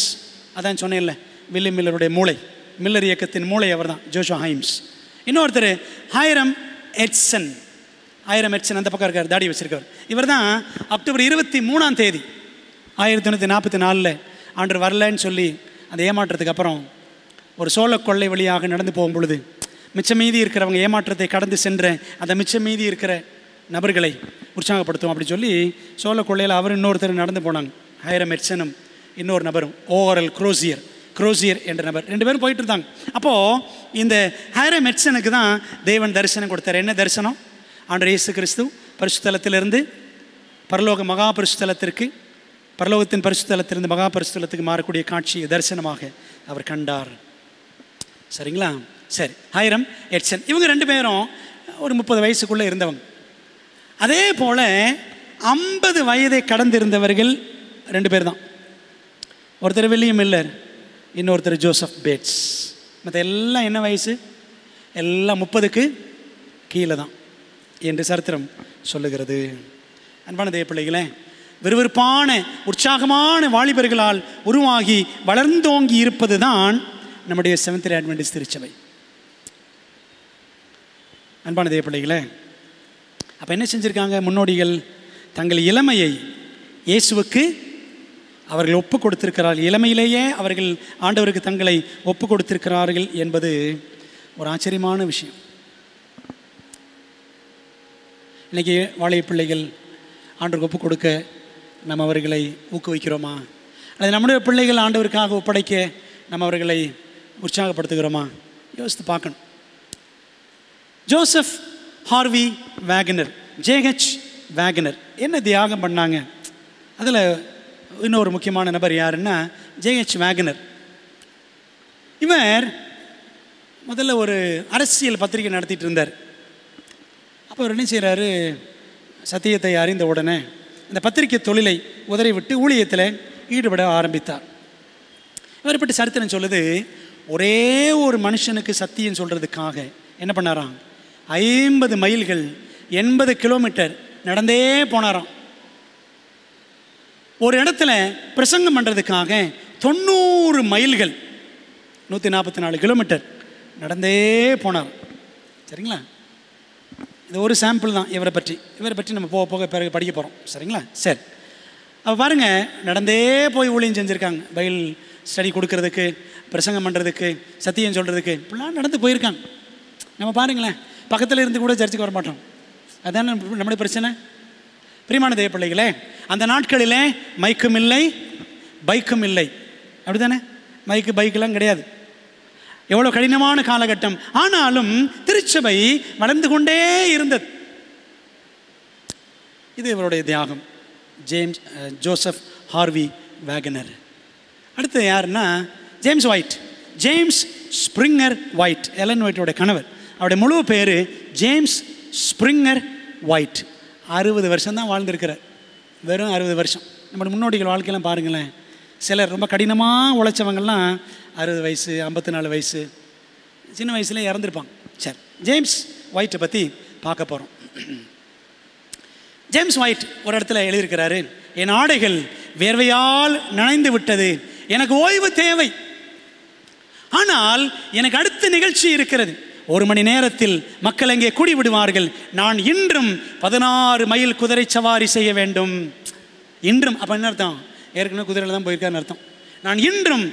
அதான் சொன்னேன்ல வில்லி மில்லருடைய மூளை மில்லர் இயக்கத்தின் மூளை அவர் தான் ஜோஷோ ஹைம்ஸ். இன்னொருத்தர் ஹைரம் எட்சன் ஹைரம் எட்சன் அந்த பக்கம் இருக்கார் தாடி வச்சிருக்கார். இவர் தான் அக்டோபர் இருபத்தி மூணாம் தேதி ஆயிரத்தி தொண்ணூற்றி நாற்பத்தி நாலில் ஆண்டு வரலன்னு சொல்லி அந்த ஏமாற்றத்துக்கு அப்புறம் ஒரு சோழ கொள்ளை வழியாக நடந்து போகும் பொழுது மிச்சம் மீதி இருக்கிறவங்க ஏமாற்றத்தை கடந்து சென்ற அந்த மிச்சம் மீதி இருக்கிற நபர்களை உற்சாகப்படுத்தும் அப்படின்னு சொல்லி சோழ கொள்ளையில் அவர் இன்னொருத்தர் நடந்து போனாங்க. ஹைரம் எட்சனும் இன்னொரு நபரும் ஓவரல் குரோசியர் குரோசியர் என்ற நபர். ரெண்டு பேரும் போயிட்டு இருந்தாங்க. அப்போது இந்த ஹைரம் எட்சனுக்கு தான் தேவன் தரிசனம் கொடுத்தார். என்ன தரிசனம்? ஆண்டு இயேசு கிறிஸ்து பரிசுத்தலத்திலிருந்து பரலோக மகா பரிசுத்தலத்திற்கு பரலோகத்தின் பரிசுத்தலத்திலிருந்து மகா பரிசுத்தலத்துக்கு மாறக்கூடிய காட்சியை தரிசனமாக அவர் கண்டார். சரிங்களா? சரி ஹைரம் எட்சன். இவங்க ரெண்டு பேரும் ஒரு முப்பது வயசுக்குள்ளே இருந்தவங்க. அதே போல் ஐம்பது வயதை கடந்திருந்தவர்கள் ரெண்டு பேர் தான் ஒருத்தர் வில்லியம் மில்லர் இன்னொருத்தர் ஜோசப் பேட்ஸ். மற்ற எல்லாம் என்ன வயசு? எல்லாம் முப்பதுக்கு கீழே தான் என்று சரித்திரம் சொல்லுகிறது. அன்பான தேவ பிள்ளைகளே விறுவிறுப்பான உற்சாகமான வாலிபர்களால் உருவாகி வளர்ந்தோங்கி இருப்பது தான் நம்முடைய செவன்த் அட்வென்டிஸ் திருச்சபை. அன்பான தேவ பிள்ளைகளே அப்போ என்ன செஞ்சுருக்காங்க? முன்னோடிகள் தங்கள் இளமையை இயேசுவுக்கு அவர்கள் ஒப்பு கொடுத்திருக்கிறார்கள். இளமையிலேயே அவர்கள் ஆண்டவருக்கு தங்களை ஒப்பு கொடுத்திருக்கிறார்கள் என்பது ஒரு ஆச்சரியமான விஷயம். இன்றைக்கி வாழைய பிள்ளைகள் ஆண்டவருக்கு ஒப்பு கொடுக்க நம்ம அவர்களை ஊக்குவிக்கிறோமா? அல்லது நம்முடைய பிள்ளைகள் ஆண்டவருக்காக ஒப்படைக்க நம்ம அவர்களை உற்சாகப்படுத்துகிறோமா? யோசித்து பார்க்கணும். Joseph Harvey Waggoner J H Waggoner என்ன தியாகம் பண்ணாங்க? அதில் இன்னொரு முக்கியமான நபர் யாருன்னா ஜேஹெச் வேகனர் இவர் முதல்ல ஒரு அரசியல் பத்திரிகை நடத்திட்டு இருந்தார். அப்போ அவர் என்ன செய்கிறாரு சத்தியத்தை அறிந்த உடனே இந்த பத்திரிகை தொழிலை உதறிவிட்டு ஊழியத்தில் ஈடுபட ஆரம்பித்தார். இவரை பற்றி சரித்திரம் சொல்லுது ஒரே ஒரு மனுஷனுக்கு சத்தியம் சொல்கிறதுக்காக என்ன பண்ணாராம்? ஐம்பது மைல்கள் எண்பது கிலோமீட்டர் நடந்தே போனாராம். ஒரு இடத்துல பிரசங்கம் பண்ணுறதுக்காக தொண்ணூறு மைல்கள் நூற்றி நாற்பத்தி நாலு கிலோமீட்டர் நடந்தே போனார். சரிங்களா? இது ஒரு சாம்பிள் தான் இவரை பற்றி. இவரை பற்றி நம்ம போக போக பிறகு படிக்க போகிறோம் சரிங்களா? சரி. அப்போ பாருங்கள் நடந்தே போய் ஊழியம் செஞ்சுருக்காங்க. பயில் ஸ்டடி கொடுக்கறதுக்கு பிரசங்கம் பண்ணுறதுக்கு சத்தியம் சொல்கிறதுக்கு இப்படிலாம் நடந்து போயிருக்காங்க. நம்ம பாருங்களேன் பக்கத்தில் இருந்து கூட சர்ச்சுக்கு வர மாட்டோம். அதானே நம்முடைய பிரச்சனை? பிரியமான தேவ பிள்ளைகளே அந்த நாட்களிலே மைக்கும் இல்லை பைக்கும் இல்லை. அப்படிதானே மைக்கு பைக்கெலாம் கிடையாது. எவ்வளோ கடினமான காலகட்டம். ஆனாலும் திருச்சபை வளர்ந்து கொண்டே இருந்தது. இது இவருடைய தியாகம். James Joseph Harvey Waggoner. அடுத்து யாருன்னா James White. James Springer White Ellen ஒயிட்டோட கணவர். அவருடைய முழு பேர் ஜேம்ஸ் ஸ்ப்ரிங்கர் ஒயிட் அறுபது வருஷம் தான் வாழ்ந்திருக்கிறார். வெறும் அறுபது வருஷம். நம்ம முன்னோடிகள் வாழ்க்கையெல்லாம் பாருங்களேன். சிலர் ரொம்ப கடினமாக உழைச்சவங்கள்லாம் அறுபது வயசு ஐம்பத்தி நாலு வயசு சின்ன வயசுல இறந்துருப்பாங்க. சரி ஜேம்ஸ் ஒயிட்டை பற்றி பார்க்க போகிறோம் ஜேம்ஸ் ஒயிட் ஒரு இடத்துல எழுதியிருக்கிறாரு என் ஆடைகள் வேர்வையால் நனைந்து விட்டது. எனக்கு ஓய்வு தேவை. ஆனால் எனக்கு அடுத்த நிகழ்ச்சி இருக்கிறது. ஒரு மணி நேரத்தில் மக்கள் அங்கே கூடிவிடுவார்கள். நான் இன்றும் பதினாறு மைல் குதிரை சவாரி செய்ய வேண்டும். இன்றும் அப்போ என்ன அர்த்தம்? ஏற்கனவே குதிரையில் தான் போயிருக்கான்னு அர்த்தம். நான் இன்றும்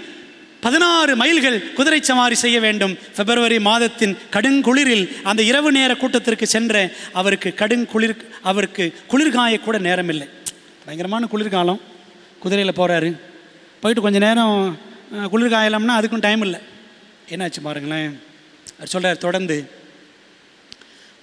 பதினாறு மைல்கள் குதிரை சவாரி செய்ய வேண்டும். பிப்ரவரி மாதத்தின் கடுங்குளிரில் அந்த இரவு நேர கூட்டத்திற்கு சென்ற அவருக்கு கடுங்குளிர் அவருக்கு குளிர்காய கூட நேரமில்லை. பயங்கரமான குளிர்காலம். குதிரையில் போகிறாரு போயிட்டு கொஞ்சம் நேரம் குளிர்காயலாம்னா அதுக்கும் டைம் இல்லை. என்னாச்சு பாருங்களேன். அவர் சொல்கிறார் தொடர்ந்து.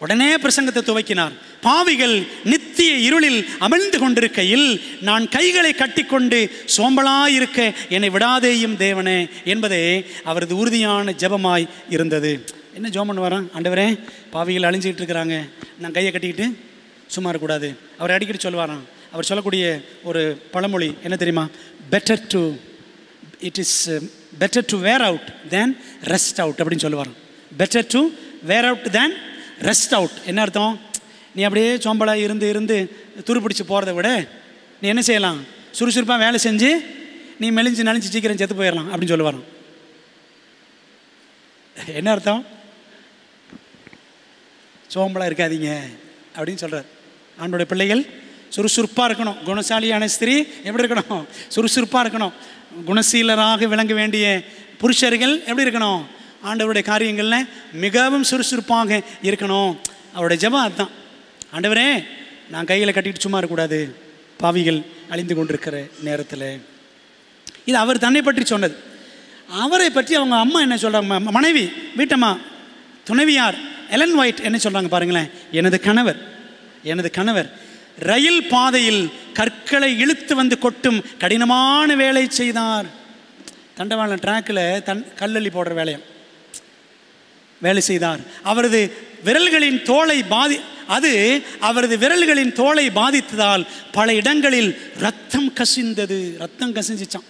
உடனே பிரசங்கத்தை துவக்கினார். பாவிகள் நித்திய இருளில் அமிழ்ந்து கொண்டிருக்கையில் நான் கைகளை கட்டிக்கொண்டு சோம்பலாயிருக்க என்னை விடாதேயும் தேவனே என்பதே அவரது உறுதியான ஜெபமாய் இருந்தது. என்ன ஜோம் பண்ணுவாராம் ஆண்டவரே பாவிகள் அழிஞ்சிக்கிட்டு இருக்கிறாங்க. நான் கையை கட்டிக்கிட்டு சும்மா இருக்கக்கூடாது. அவர் அடிக்கடி சொல்லுவாராம் அவர் சொல்லக்கூடிய ஒரு பழமொழி என்ன தெரியுமா? Better to it is better to wear out than rest out அப்படின்னு சொல்லுவாராம். Better to wear out than rest out என்ன அர்த்தம்? நீ அப்படியே சோம்பலாக இருந்து இருந்து துருப்பிடிச்சு போகிறத விட நீ என்ன செய்யலாம்? சுறுசுறுப்பாக வேலை செஞ்சு நீ மெலிஞ்சு நலிஞ்சு சீக்கிரம் செத்து போயிடலாம் அப்படின்னு சொல்லுவாராம். என்ன அர்த்தம்? சோம்பலாக இருக்காதீங்க அப்படின்னு சொல்கிறார் ஆண்டோட பிள்ளைகள் சுறுசுறுப்பாக இருக்கணும். குணசாலியான ஸ்திரீ எப்படி இருக்கணும்? சுறுசுறுப்பாக இருக்கணும். குணசீலராக விளங்க வேண்டிய புருஷர்கள் எப்படி இருக்கணும்? ஆண்டவருடைய காரியங்களில் மிகவும் சுறுசுறுப்பாக இருக்கணும். அவருடைய ஜபம் அதுதான். ஆண்டவரே நான் கையில் கட்டிட்டு சும்மா இருக்கக்கூடாது. பாவிகள் அழிந்து கொண்டிருக்கிற நேரத்தில். இது அவர் தன்னை பற்றி சொன்னது. அவரை பற்றி அவங்க அம்மா என்ன சொல்கிறாங்க ம- மனைவி வீட்டம்மா துணைவியார் எலன் ஒயிட் என்ன சொல்கிறாங்க பாருங்களேன்? எனது கணவர் எனது கணவர் ரயில் பாதையில் கற்களை இழுத்து வந்து கொட்டும் கடினமான வேலை செய்தார். தண்டவாளம் ட்ராக்கில் தன் கல்லள்ளி போடுற வேலையம். வேலை செய்தார். அவரது விரல்களின் தோலை பாதி அது அவரது விரல்களின் தோலை பாதித்ததால் பல இடங்களில் ரத்தம் கசிந்தது. ரத்தம் கசிஞ்சிச்சான்.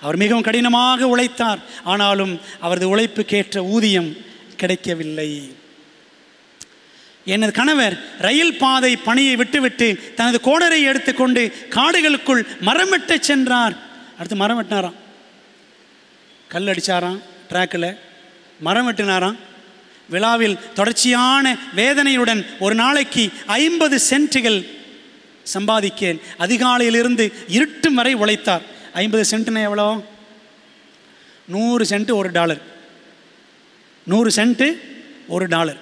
அவர் மிகவும் கடினமாக உழைத்தார். ஆனாலும் அவரது உழைப்புக்கேற்ற ஊதியம் கிடைக்கவில்லை. எனது கணவர் ரயில் பாதை பணியை விட்டுவிட்டு தனது கோடரை எடுத்துக்கொண்டு காடுகளுக்குள் மரம் சென்றார். அடுத்து மரம் வெட்டினாராம். கல் அடிச்சாராம். ட்ராக்கில் மரம் வெட்டினாராம். விழாவில் தொடர்ச்சியான வேதனையுடன் ஒரு நாளைக்கு ஐம்பது சென்ட்டுகள் சம்பாதிக்க அதிகாலையிலிருந்து இருட்டும் வரை உழைத்தார். ஐம்பது சென்ட்னா எவ்வளோ? நூறு சென்ட் ஒரு டாலர். நூறு சென்ட்டு ஒரு டாலர்.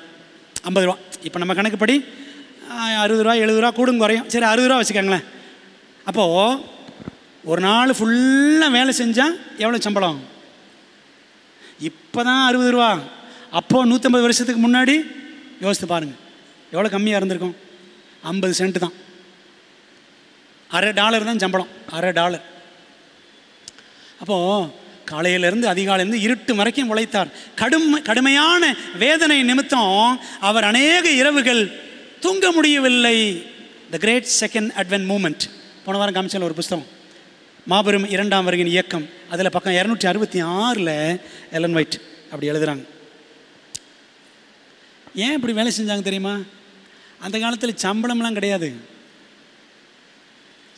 ஐம்பது ரூபா. இப்போ நம்ம கணக்குப்படி அறுபது ரூபா எழுபது ரூபா கூடும் குறையும். சரி அறுபது ரூபா வச்சுக்கோங்களேன். அப்போது ஒரு நாள் ஃபுல்லாக வேலை செஞ்சால் எவ்வளோ சம்பளம்? இப்போ தான் அறுபது ரூபா. அப்போது நூற்றம்பது வருஷத்துக்கு முன்னாடி யோசித்து பாருங்கள் எவ்வளோ கம்மியாக இருந்திருக்கும்? ஐம்பது சென்ட் தான். அரை டாலர் தான் சம்பளம். அரை டாலர் அப்போது காலையிலேருந்து அதிகாலையிலேருந்து இருட்டு வரைக்கும் உழைத்தார். கடும் கடுமையான வேதனை நிமித்தம் அவர் அநேக இரவுகள் தூங்க முடியவில்லை. The great second advent movement போன வாரம் காமிச்சால ஒரு புஸ்தகம். மாபெரும் இரண்டாம் வருகின் இயக்கம். அதில் பக்கம் இரநூற்றி அறுபத்தி ஆறில் எலன் ஒயிட் அப்படி எழுதுகிறாங்க ஏன் இப்படி வேலை செஞ்சாங்க தெரியுமா? அந்த காலத்தில் சம்பளம்லாம் கிடையாது.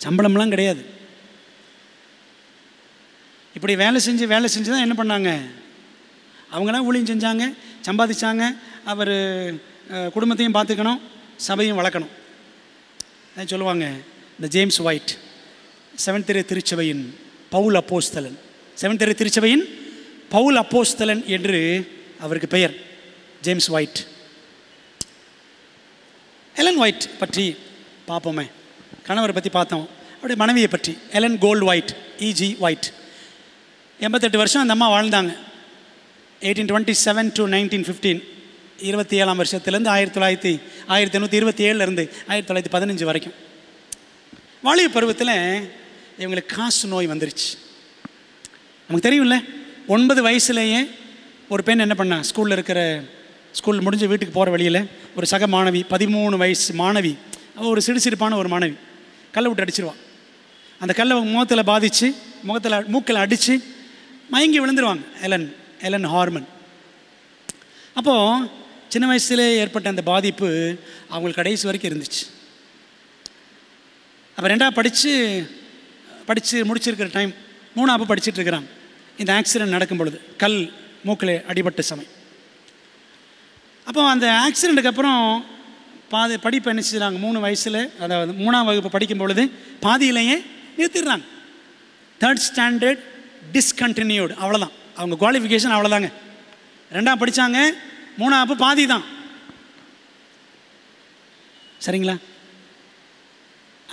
சம்பளம்லாம் கிடையாது. இப்படி வேலை செஞ்சு வேலை செஞ்சு தான் என்ன பண்ணாங்க? அவங்களாம் ஊழியம் செஞ்சாங்க சம்பாதிச்சாங்க அவர் குடும்பத்தையும் பார்த்துக்கணும் சபையும் வளர்க்கணும். சொல்லுவாங்க இந்த ஜேம்ஸ் ஒயிட் செவன்திரை திருச்சபையின் பவுல் அப்போஸ்தலன். செவன்திரை திருச்சபையின் பவுல் அப்போஸ்தலன் என்று அவருக்கு பெயர் ஜேம்ஸ் ஒயிட் எலன் ஒயிட் பற்றி பார்ப்போமே. கணவரை பற்றி பார்த்தோம். அவருடைய மனைவியை பற்றி Ellen Gould White E G White எண்பத்தெட்டு வருஷம் அந்த அம்மா வாழ்ந்தாங்க. Eighteen twenty seven to nineteen fifteen இருபத்தி ஏழாம் வருஷத்துலேருந்து ஆயிரத்தி தொள்ளாயிரத்தி ஆயிரத்தி எண்ணூற்றி இருபத்தி ஏழுலேருந்து ஆயிரத்தி தொள்ளாயிரத்தி பதினஞ்சு வரைக்கும். வாலிப பருவத்தில் இவங்களுக்கு காசு நோய் வந்துருச்சு. நமக்கு தெரியும்ல ஒன்பது வயசுலேயே ஒரு பெண் என்ன பண்ணா ஸ்கூலில் இருக்கிற ஸ்கூல் முடிஞ்சு வீட்டுக்கு போகிற வழியில் ஒரு சக மாணவி பதிமூணு வயசு மாணவி அவள் ஒரு சிடுசிடுப்பான ஒரு மாணவி கல்லை விட்டு அடிச்சிருவான் அந்த கல்லை முகத்தில் பாதித்து முகத்தில் மூக்கில் அடித்து மயங்கி விழுந்துருவாங்க எலன் எலன் ஹார்மன் அப்போது சின்ன வயசுலேயே ஏற்பட்ட அந்த பாதிப்பு அவங்களுக்கு கடைசி வரைக்கும் இருந்துச்சு. அப்போ ரெண்டாவது படித்து படித்து முடிச்சிருக்கிற டைம் மூணாவது படிச்சுட்டு இருக்கிறான் இந்த ஆக்சிடென்ட் நடக்கும் பொழுது கல் மூக்கில் அடிபட்ட சமயம். அப்போ அந்த ஆக்சிடெண்ட்டுக்கு அப்புறம் பாதி படிப்பு என்ன செய்கிறாங்க மூணு வயசில் அதாவது மூணாம் வகுப்பு படிக்கும் பொழுது பாதியிலேயே நிறுத்திடுறாங்க. தேர்ட் ஸ்டாண்டர்ட் டிஸ்கண்டினியூடு அவ்வளோதான் அவங்க குவாலிஃபிகேஷன் அவ்வளோதாங்க ரெண்டாம் படித்தாங்க மூணாவது பாதி தான் சரிங்களா?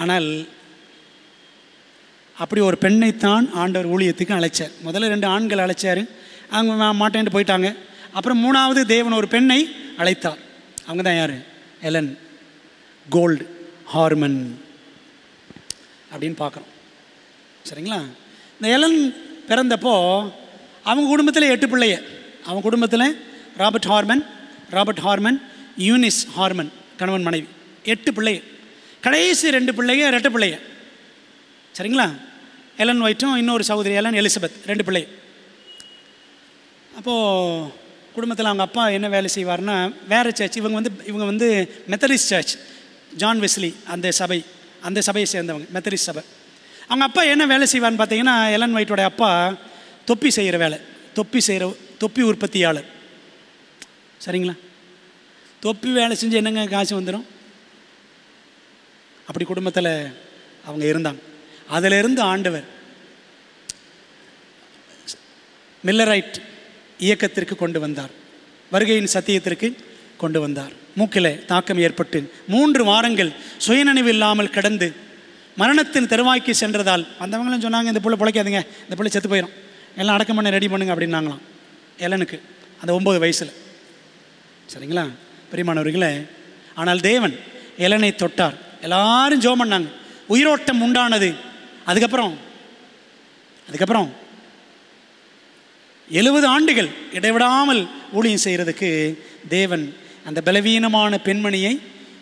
ஆனால் அப்படி ஒரு பெண்ணைத்தான் ஆண்டவர் ஊழியத்துக்கு அழைச்சார். முதல்ல ரெண்டு ஆண்கள் அழைச்சார். அவங்க மாட்டேன்ட்டு போயிட்டாங்க. அப்புறம் மூணாவது தேவன் ஒரு பெண்ணை அழைத்தார். அவங்க தான் யார்? எலன். கோல்டு. ஹார்மன். அப்படின்னு பார்க்குறோம். சரிங்களா? இந்த எலன் பிறந்தப்போ அவங்க குடும்பத்தில் எட்டு பிள்ளைய. அவங்க குடும்பத்தில் Robert Harmon Robert Harmon Eunice Harmon கணவன் மனைவி. எட்டு பிள்ளைய. கடைசி ரெண்டு பிள்ளைங்க ரெட்டை பிள்ளைய. சரிங்களா? எலன் ஒயிட்டும் இன்னொரு சகோதரி எலன் எலிசபெத் ரெண்டு பிள்ளை. அப்போது குடும்பத்தில் அவங்க அப்பா என்ன வேலை செய்வார்னா வேறு சர்ச் இவங்க வந்து இவங்க வந்து மெத்தரிஸ் சர்ச் ஜான் வெஸ்லி அந்த சபை அந்த சபையை சேர்ந்தவங்க மெத்தடிஸ்ட் சபை. அவங்க அப்பா என்ன வேலை செய்வார்னு பார்த்தீங்கன்னா எலன் ஒயிட்டோட அப்பா தொப்பி செய்கிற வேலை தொப்பி செய்கிற தொப்பி உற்பத்தியாளர். சரிங்களா? தொப்பி வேலை செஞ்சு என்னங்க காசு வந்துடும் அப்படி குடும்பத்தில் அவங்க இருந்தாங்க. அதிலிருந்து ஆண்டவர் மில்லரைட் இயக்கத்திற்கு கொண்டு வந்தார். வருகையின் சத்தியத்திற்கு கொண்டு வந்தார். மூக்கில் தாக்கம் ஏற்பட்டு மூன்று வாரங்கள் சுயநினைவு இல்லாமல் கடந்து மரணத்தின் தருவாய்க்கு சென்றதால் வந்தவங்களும் சொன்னாங்க இந்த பிள்ளை பிழைக்காதுங்க இந்த பிள்ளை செத்து போயிடும் எல்லாம் அடக்கம் பண்ண ரெடி பண்ணுங்க அப்படின்னாங்களாம். எலனுக்கு அந்த ஒம்பது வயசில். சரிங்களா? பெரியமானவர்களே ஆனால் தேவன் எலனை தொட்டார். எல்லாரும் ஜோம் பண்ணாங்க. உயிரோட்டம் உண்டானது அதுக்கப்புறம் அதுக்கப்புறம் எழுபது ஆண்டுகள் இடைவிடாமல் ஊழியம் செய்கிறதுக்கு தேவன் அந்த பலவீனமான பெண்மணியை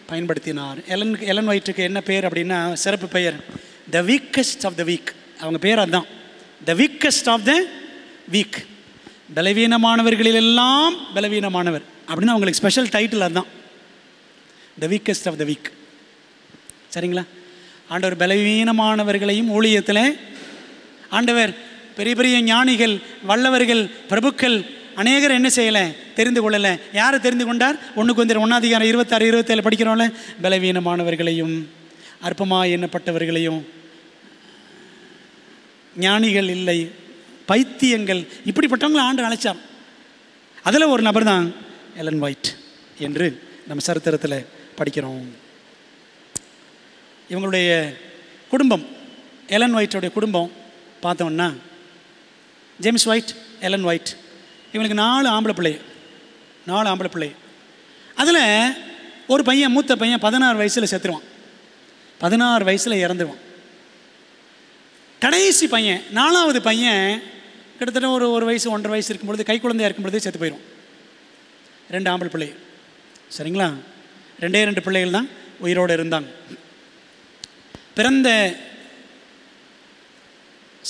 பயன்படுத்தினார். எலன் எலன் வயிற்றுக்கு என்ன பேர் அப்படின்னா சிறப்பு பெயர் the weakest of the weak அவங்க பேர் அதுதான் the weakest of the weak பலவீனமானவர்களிலெல்லாம் பலவீனமானவர் அப்படின்னு அவங்களுக்கு ஸ்பெஷல் டைட்டில் அதுதான் the weakest of the weak சரிங்களா? ஆண்டவர் பலவீனமானவர்களையும் ஊழியத்தில். ஆண்டவர் பெரிய பெரிய ஞானிகள் வல்லவர்கள் பிரபுக்கள் அநேகர் என்ன செய்யலை? தெரிந்து கொள்ளலை. யாரை தெரிந்து கொண்டார்? ஒன்றுக்கு வந்து ஒன்றாதிகாரம் இருபத்தாறு இருபத்தேழு படிக்கிறோம்ல? பலவீனமானவர்களையும் அற்பமாக எண்ணப்பட்டவர்களையும். ஞானிகள் இல்லை பைத்தியங்கள். இப்படிப்பட்டவங்களை ஆண்டு அழைச்சார். அதில் ஒரு நபர் தான் எலன் ஒயிட் என்று நம்ம சரித்திரத்தில் படிக்கிறோம். இவங்களுடைய குடும்பம் எலன் ஒயிட்டோடைய குடும்பம் பார்த்தோம்னா ஜேம்ஸ் ஒயிட் எலன் ஒயிட் இவனுக்கு நாலு ஆம்பளை பிள்ளை நாலு ஆம்பளை பிள்ளை. அதில் ஒரு பையன் மூத்த பையன் பதினாறு வயசில் செத்துருவான். பதினாறு வயசில் இறந்துருவான். கடைசி பையன் நாலாவது பையன் கிட்டத்தட்ட ஒரு ஒரு வயசு ஒன்றரை வயசு இருக்கும்பொழுது கை குழந்தையாக இருக்கும்பொழுது செத்து போயிடும் ரெண்டு ஆம்பளை பிள்ளை. சரிங்களா? ரெண்டே ரெண்டு பிள்ளைகள் தான் உயிரோடு இருந்தாங்க. பிறந்த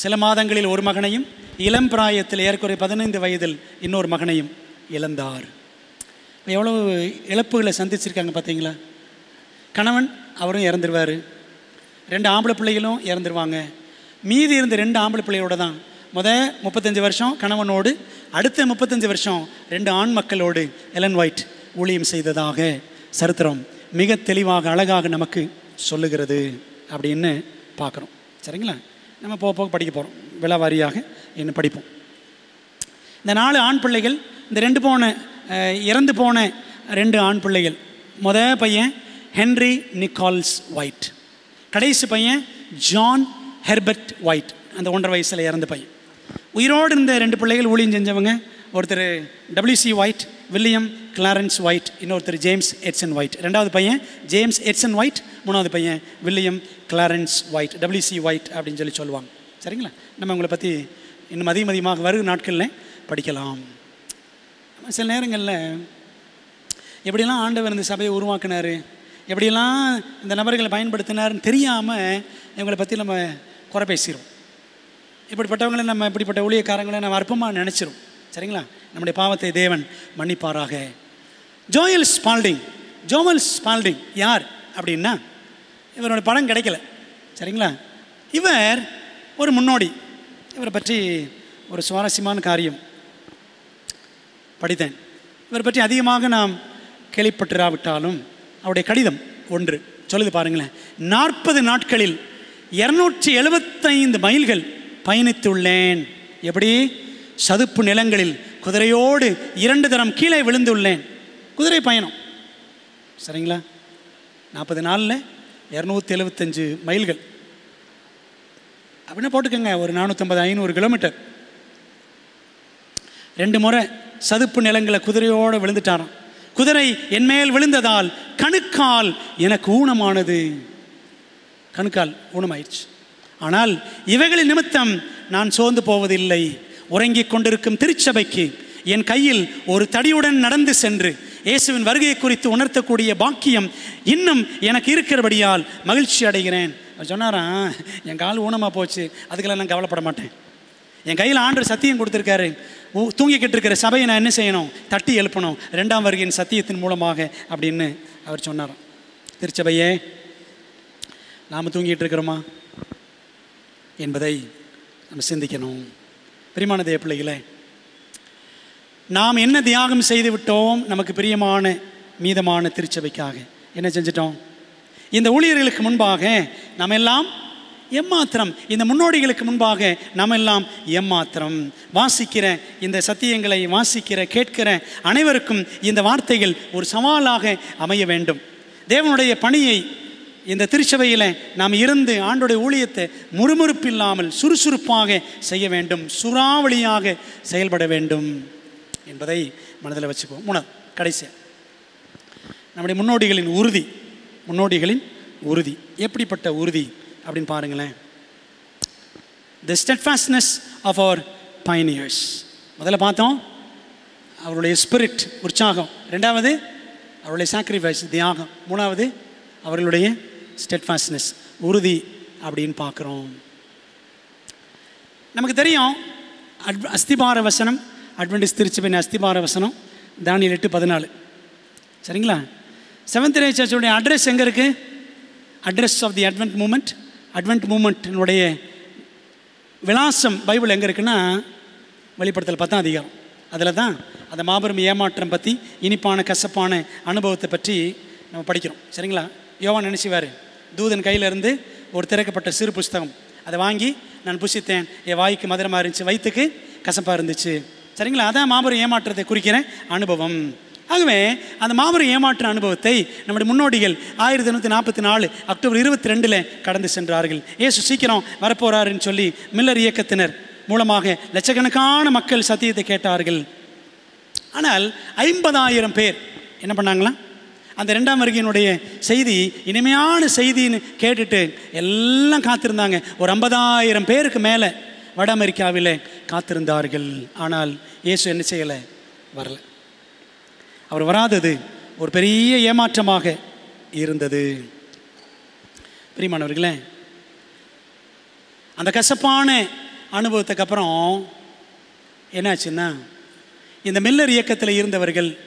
சில மாதங்களில் ஒரு மகனையும் இளம் பிராயத்தில் ஏற்குறை பதினைந்து வயதில் இன்னொரு மகனையும் இழந்தார். எவ்வளவு இழப்புகளை சந்திச்சிருக்காங்க பார்த்தீங்களா? கணவன் அவரும் இறந்துருவார். ரெண்டு ஆம்பளை பிள்ளைகளும் இறந்துருவாங்க. மீதி இருந்த ரெண்டு ஆம்பளை பிள்ளையோட தான் முத முப்பத்தஞ்சு வருஷம் கணவனோடு அடுத்த முப்பத்தஞ்சு வருஷம் ரெண்டு ஆண் மக்களோடு எலன் ஒயிட் ஊழியம் செய்ததாக சரித்திரம் மிக தெளிவாக அழகாக நமக்கு சொல்லுகிறது. அப்படின்னு பார்க்குறோம். சரிங்களா? நம்ம போக போக படிக்க போகிறோம் விழாவாரியாக இன்னும் படிப்போம். இந்த நாலு ஆண் பிள்ளைகள் இந்த ரெண்டு போன இறந்து போன ரெண்டு ஆண் பிள்ளைகள். முத பையன் ஹென்ரி நிக்கால்ஸ் ஒயிட் கடைசி பையன் ஜான் ஹெர்பர்ட் ஒயிட் அந்த ஒன்றரை வயசில் இறந்த பையன். உயிரோடு இருந்த ரெண்டு பிள்ளைகள் ஊழியம் செஞ்சவங்க ஒருத்தர் W C White William Clarence White இன்னொருத்தர் ஜேம்ஸ் எட்சன் ஒயிட் ரெண்டாவது பையன் ஜேம்ஸ் எட்சன் ஒயிட் மூணாவது பையன் William Clarence White W C White அப்படின்னு சொல்லி சொல்லுவாங்க. சரிங்களா? நம்ம உங்களை பற்றி இன்னும் அதிகம் அதிகமாக வரும் நாட்களில் படிக்கலாம். சில நேரங்களில் எப்படியெல்லாம் ஆண்டவர் இந்த சபையை உருவாக்குனாரு? எப்படியெல்லாம் இந்த நபர்களை பயன்படுத்தினாருன்னு தெரியாமல் இவங்களை பற்றி நம்ம குறை பேசிடுவோம் இப்படிப்பட்டவங்களை நம்ம இப்படிப்பட்ட ஊழியக்காரங்களை நம்ம அற்பமாக நினச்சிரும். சரிங்களா? நம்முடைய பாவத்தை தேவன் மன்னிப்பாராக. ஜோயல் ஸ்பால்டிங் ஜோவல் ஸ்பால்டிங் யார் அப்படின்னா இவரோட படம் கிடைக்கல. சரிங்களா? இவர் ஒரு முன்னோடி. இவரை பற்றி ஒரு சுவாரஸ்யமான காரியம் படித்தேன். இவரை பற்றி அதிகமாக நாம் கேள்விப்பட்டிராவிட்டாலும் அவருடைய கடிதம் ஒன்று. சொல்லுது பாருங்களேன். நாற்பது நாட்களில் இரநூற்றி எழுபத்தைந்து மைல்கள் பயணித்துள்ளேன். எப்படி? சதுப்பு நிலங்களில் குதிரையோடு இரண்டு தரம் கீழே விழுந்துள்ளேன். குதிரை பயணம். சரிங்களா? நாற்பது நாளில் இரநூத்தி எழுபத்தஞ்சு மைல்கள். அப்படின்னா போட்டுக்கோங்க ஒரு நானூற்றம்பது ஐநூறு கிலோமீட்டர். ரெண்டு முறை சதுப்பு நிலங்களை குதிரையோடு விழுந்துட்டாராம். குதிரை என் மேல் விழுந்ததால் கணுக்கால் எனக்கு ஊனமானது. கணுக்கால் ஊனமாயிடுச்சு ஆனால் இவைகளின் நிமித்தம் நான் சோர்ந்து போவதில்லை. உறங்கிக் கொண்டிருக்கும் திருச்சபைக்கு என் கையில் ஒரு தடியுடன் நடந்து சென்று இயேசுவின் வருகையை குறித்து உணர்த்தக்கூடிய பாக்கியம் இன்னும் எனக்கு இருக்கிறபடியால் மகிழ்ச்சி அடைகிறேன். அவர் சொன்னாராம் என் கால் ஊனமாக போச்சு அதுக்கெல்லாம் நான் கவலைப்பட மாட்டேன். என் கையில் ஆண்டு சத்தியம் கொடுத்துருக்காரு. தூங்கிக்கிட்டு இருக்கிற சபையை நான் என்ன செய்யணும்? தட்டி எழுப்பணும். ரெண்டாம் வருகையின் சத்தியத்தின் மூலமாக அப்படின்னு அவர் சொன்னார். திருச்சபையே நாம் தூங்கிட்டு இருக்கிறோமா? என்பதை நம்ம சிந்திக்கணும். பிரியமான தேவ பிள்ளைகளே நாம் என்ன தியாகம் செய்து விட்டோம் நமக்கு பிரியமான மீதமான திருச்சபைக்காக. என்ன செஞ்சிட்டோம்? இந்த ஊழியர்களுக்கு முன்பாக நம்ம எல்லாம் எம்மாத்திரம். இந்த முன்னோடிகளுக்கு முன்பாக நாம் எல்லாம் எம்மாத்திரம். வாசிக்கிற இந்த சத்தியங்களை வாசிக்கிற கேட்கிற அனைவருக்கும் இந்த வார்த்தைகள் ஒரு சவாலாக அமைய வேண்டும். தேவனுடைய பணியை இந்த திருச்சபையில் நாம் இருந்து ஆண்டுடைய ஊழியத்தை முறுமுறுப்பில்லாமல் சுறுசுறுப்பாக செய்ய வேண்டும். சுறாவளியாக செயல்பட வேண்டும். என்பதை மனதில் வச்சுக்குவோம். மூணாவது கடைசியாக நம்முடைய முன்னோடிகளின் உறுதி. முன்னோடிகளின் உறுதி. எப்படிப்பட்ட உறுதி அப்படின்னு பாருங்களேன். The steadfastness of our pioneers முதல்ல பார்த்தோம் அவருடைய ஸ்பிரிட் உற்சாகம். ரெண்டாவது அவருடைய சாக்ரிஃபைஸ் தியாகம். மூணாவது அவர்களுடைய ஸ்டெட்ஃபாஸ்ட்னஸ் உறுதி அப்படின்னு பார்க்குறோம். நமக்கு தெரியும் அட் அஸ்திபார வசனம் அட்வென்டிஸ் திருச்சபையின் அஸ்திபார வசனம் தானியல் எட்டு பதினாலு. சரிங்களா? செவன்த் ரே சர்ச்சோடைய அட்ரஸ் எங்கே இருக்குது address of the advent movement advent மூமெண்ட்னுடைய விலாசம் பைபிள் எங்கே இருக்குன்னா வெளிப்படுத்தல் பார்த்தா அதிகம் அதில் தான் அந்த மாபெரும் ஏமாற்றம் பற்றி இனிப்பான கசப்பான அனுபவத்தை பற்றி நம்ம படிக்கிறோம். சரிங்களா? யோவான் நினச்சிவார் தூதன் கையில இருந்து ஒரு திறக்கப்பட்ட சிறு புஸ்தகம். அதை வாங்கி நான் புசித்தேன். என் வாய்க்கு மதுரமாக இருந்துச்சு. வயிற்றுக்கு கசப்பாக இருந்துச்சு. சரிங்களா? அதான் மாபெரும் ஏமாற்றத்தை குறிக்கிற அனுபவம். ஆகவே அந்த மாபெரும் ஏமாற்ற அனுபவத்தை நம்முடைய முன்னோடிகள் ஆயிரத்தி எண்ணூற்றி நாற்பத்தி நாலு அக்டோபர் இருபத்தி ரெண்டில் கடந்து சென்றார்கள். ஏசு சீக்கிரம் வரப்போறாருன்னு சொல்லி மில்லர் இயக்கத்தினர் மூலமாக லட்சக்கணக்கான மக்கள் சத்தியத்தை கேட்டார்கள். ஆனால் ஐம்பதாயிரம் பேர் என்ன பண்ணாங்களா? அந்த ரெண்டாம் வருகையினுடைய செய்தி இனிமையான செய்தின்னு கேட்டுட்டு எல்லாம் காத்திருந்தாங்க. ஒரு ஐம்பதாயிரம் பேருக்கு மேலே வட அமெரிக்காவில் காத்திருந்தார்கள். ஆனால் இயேசு என்ன செய்யலை? வரல. அவர் வராதது ஒரு பெரிய ஏமாற்றமாக இருந்தது. பிரியமானவர்களே அந்த கசப்பான அனுபவத்துக்கு அப்புறம் என்னாச்சுன்னா இந்த மில்லர் இயக்கத்தில் இருந்தவர்கள்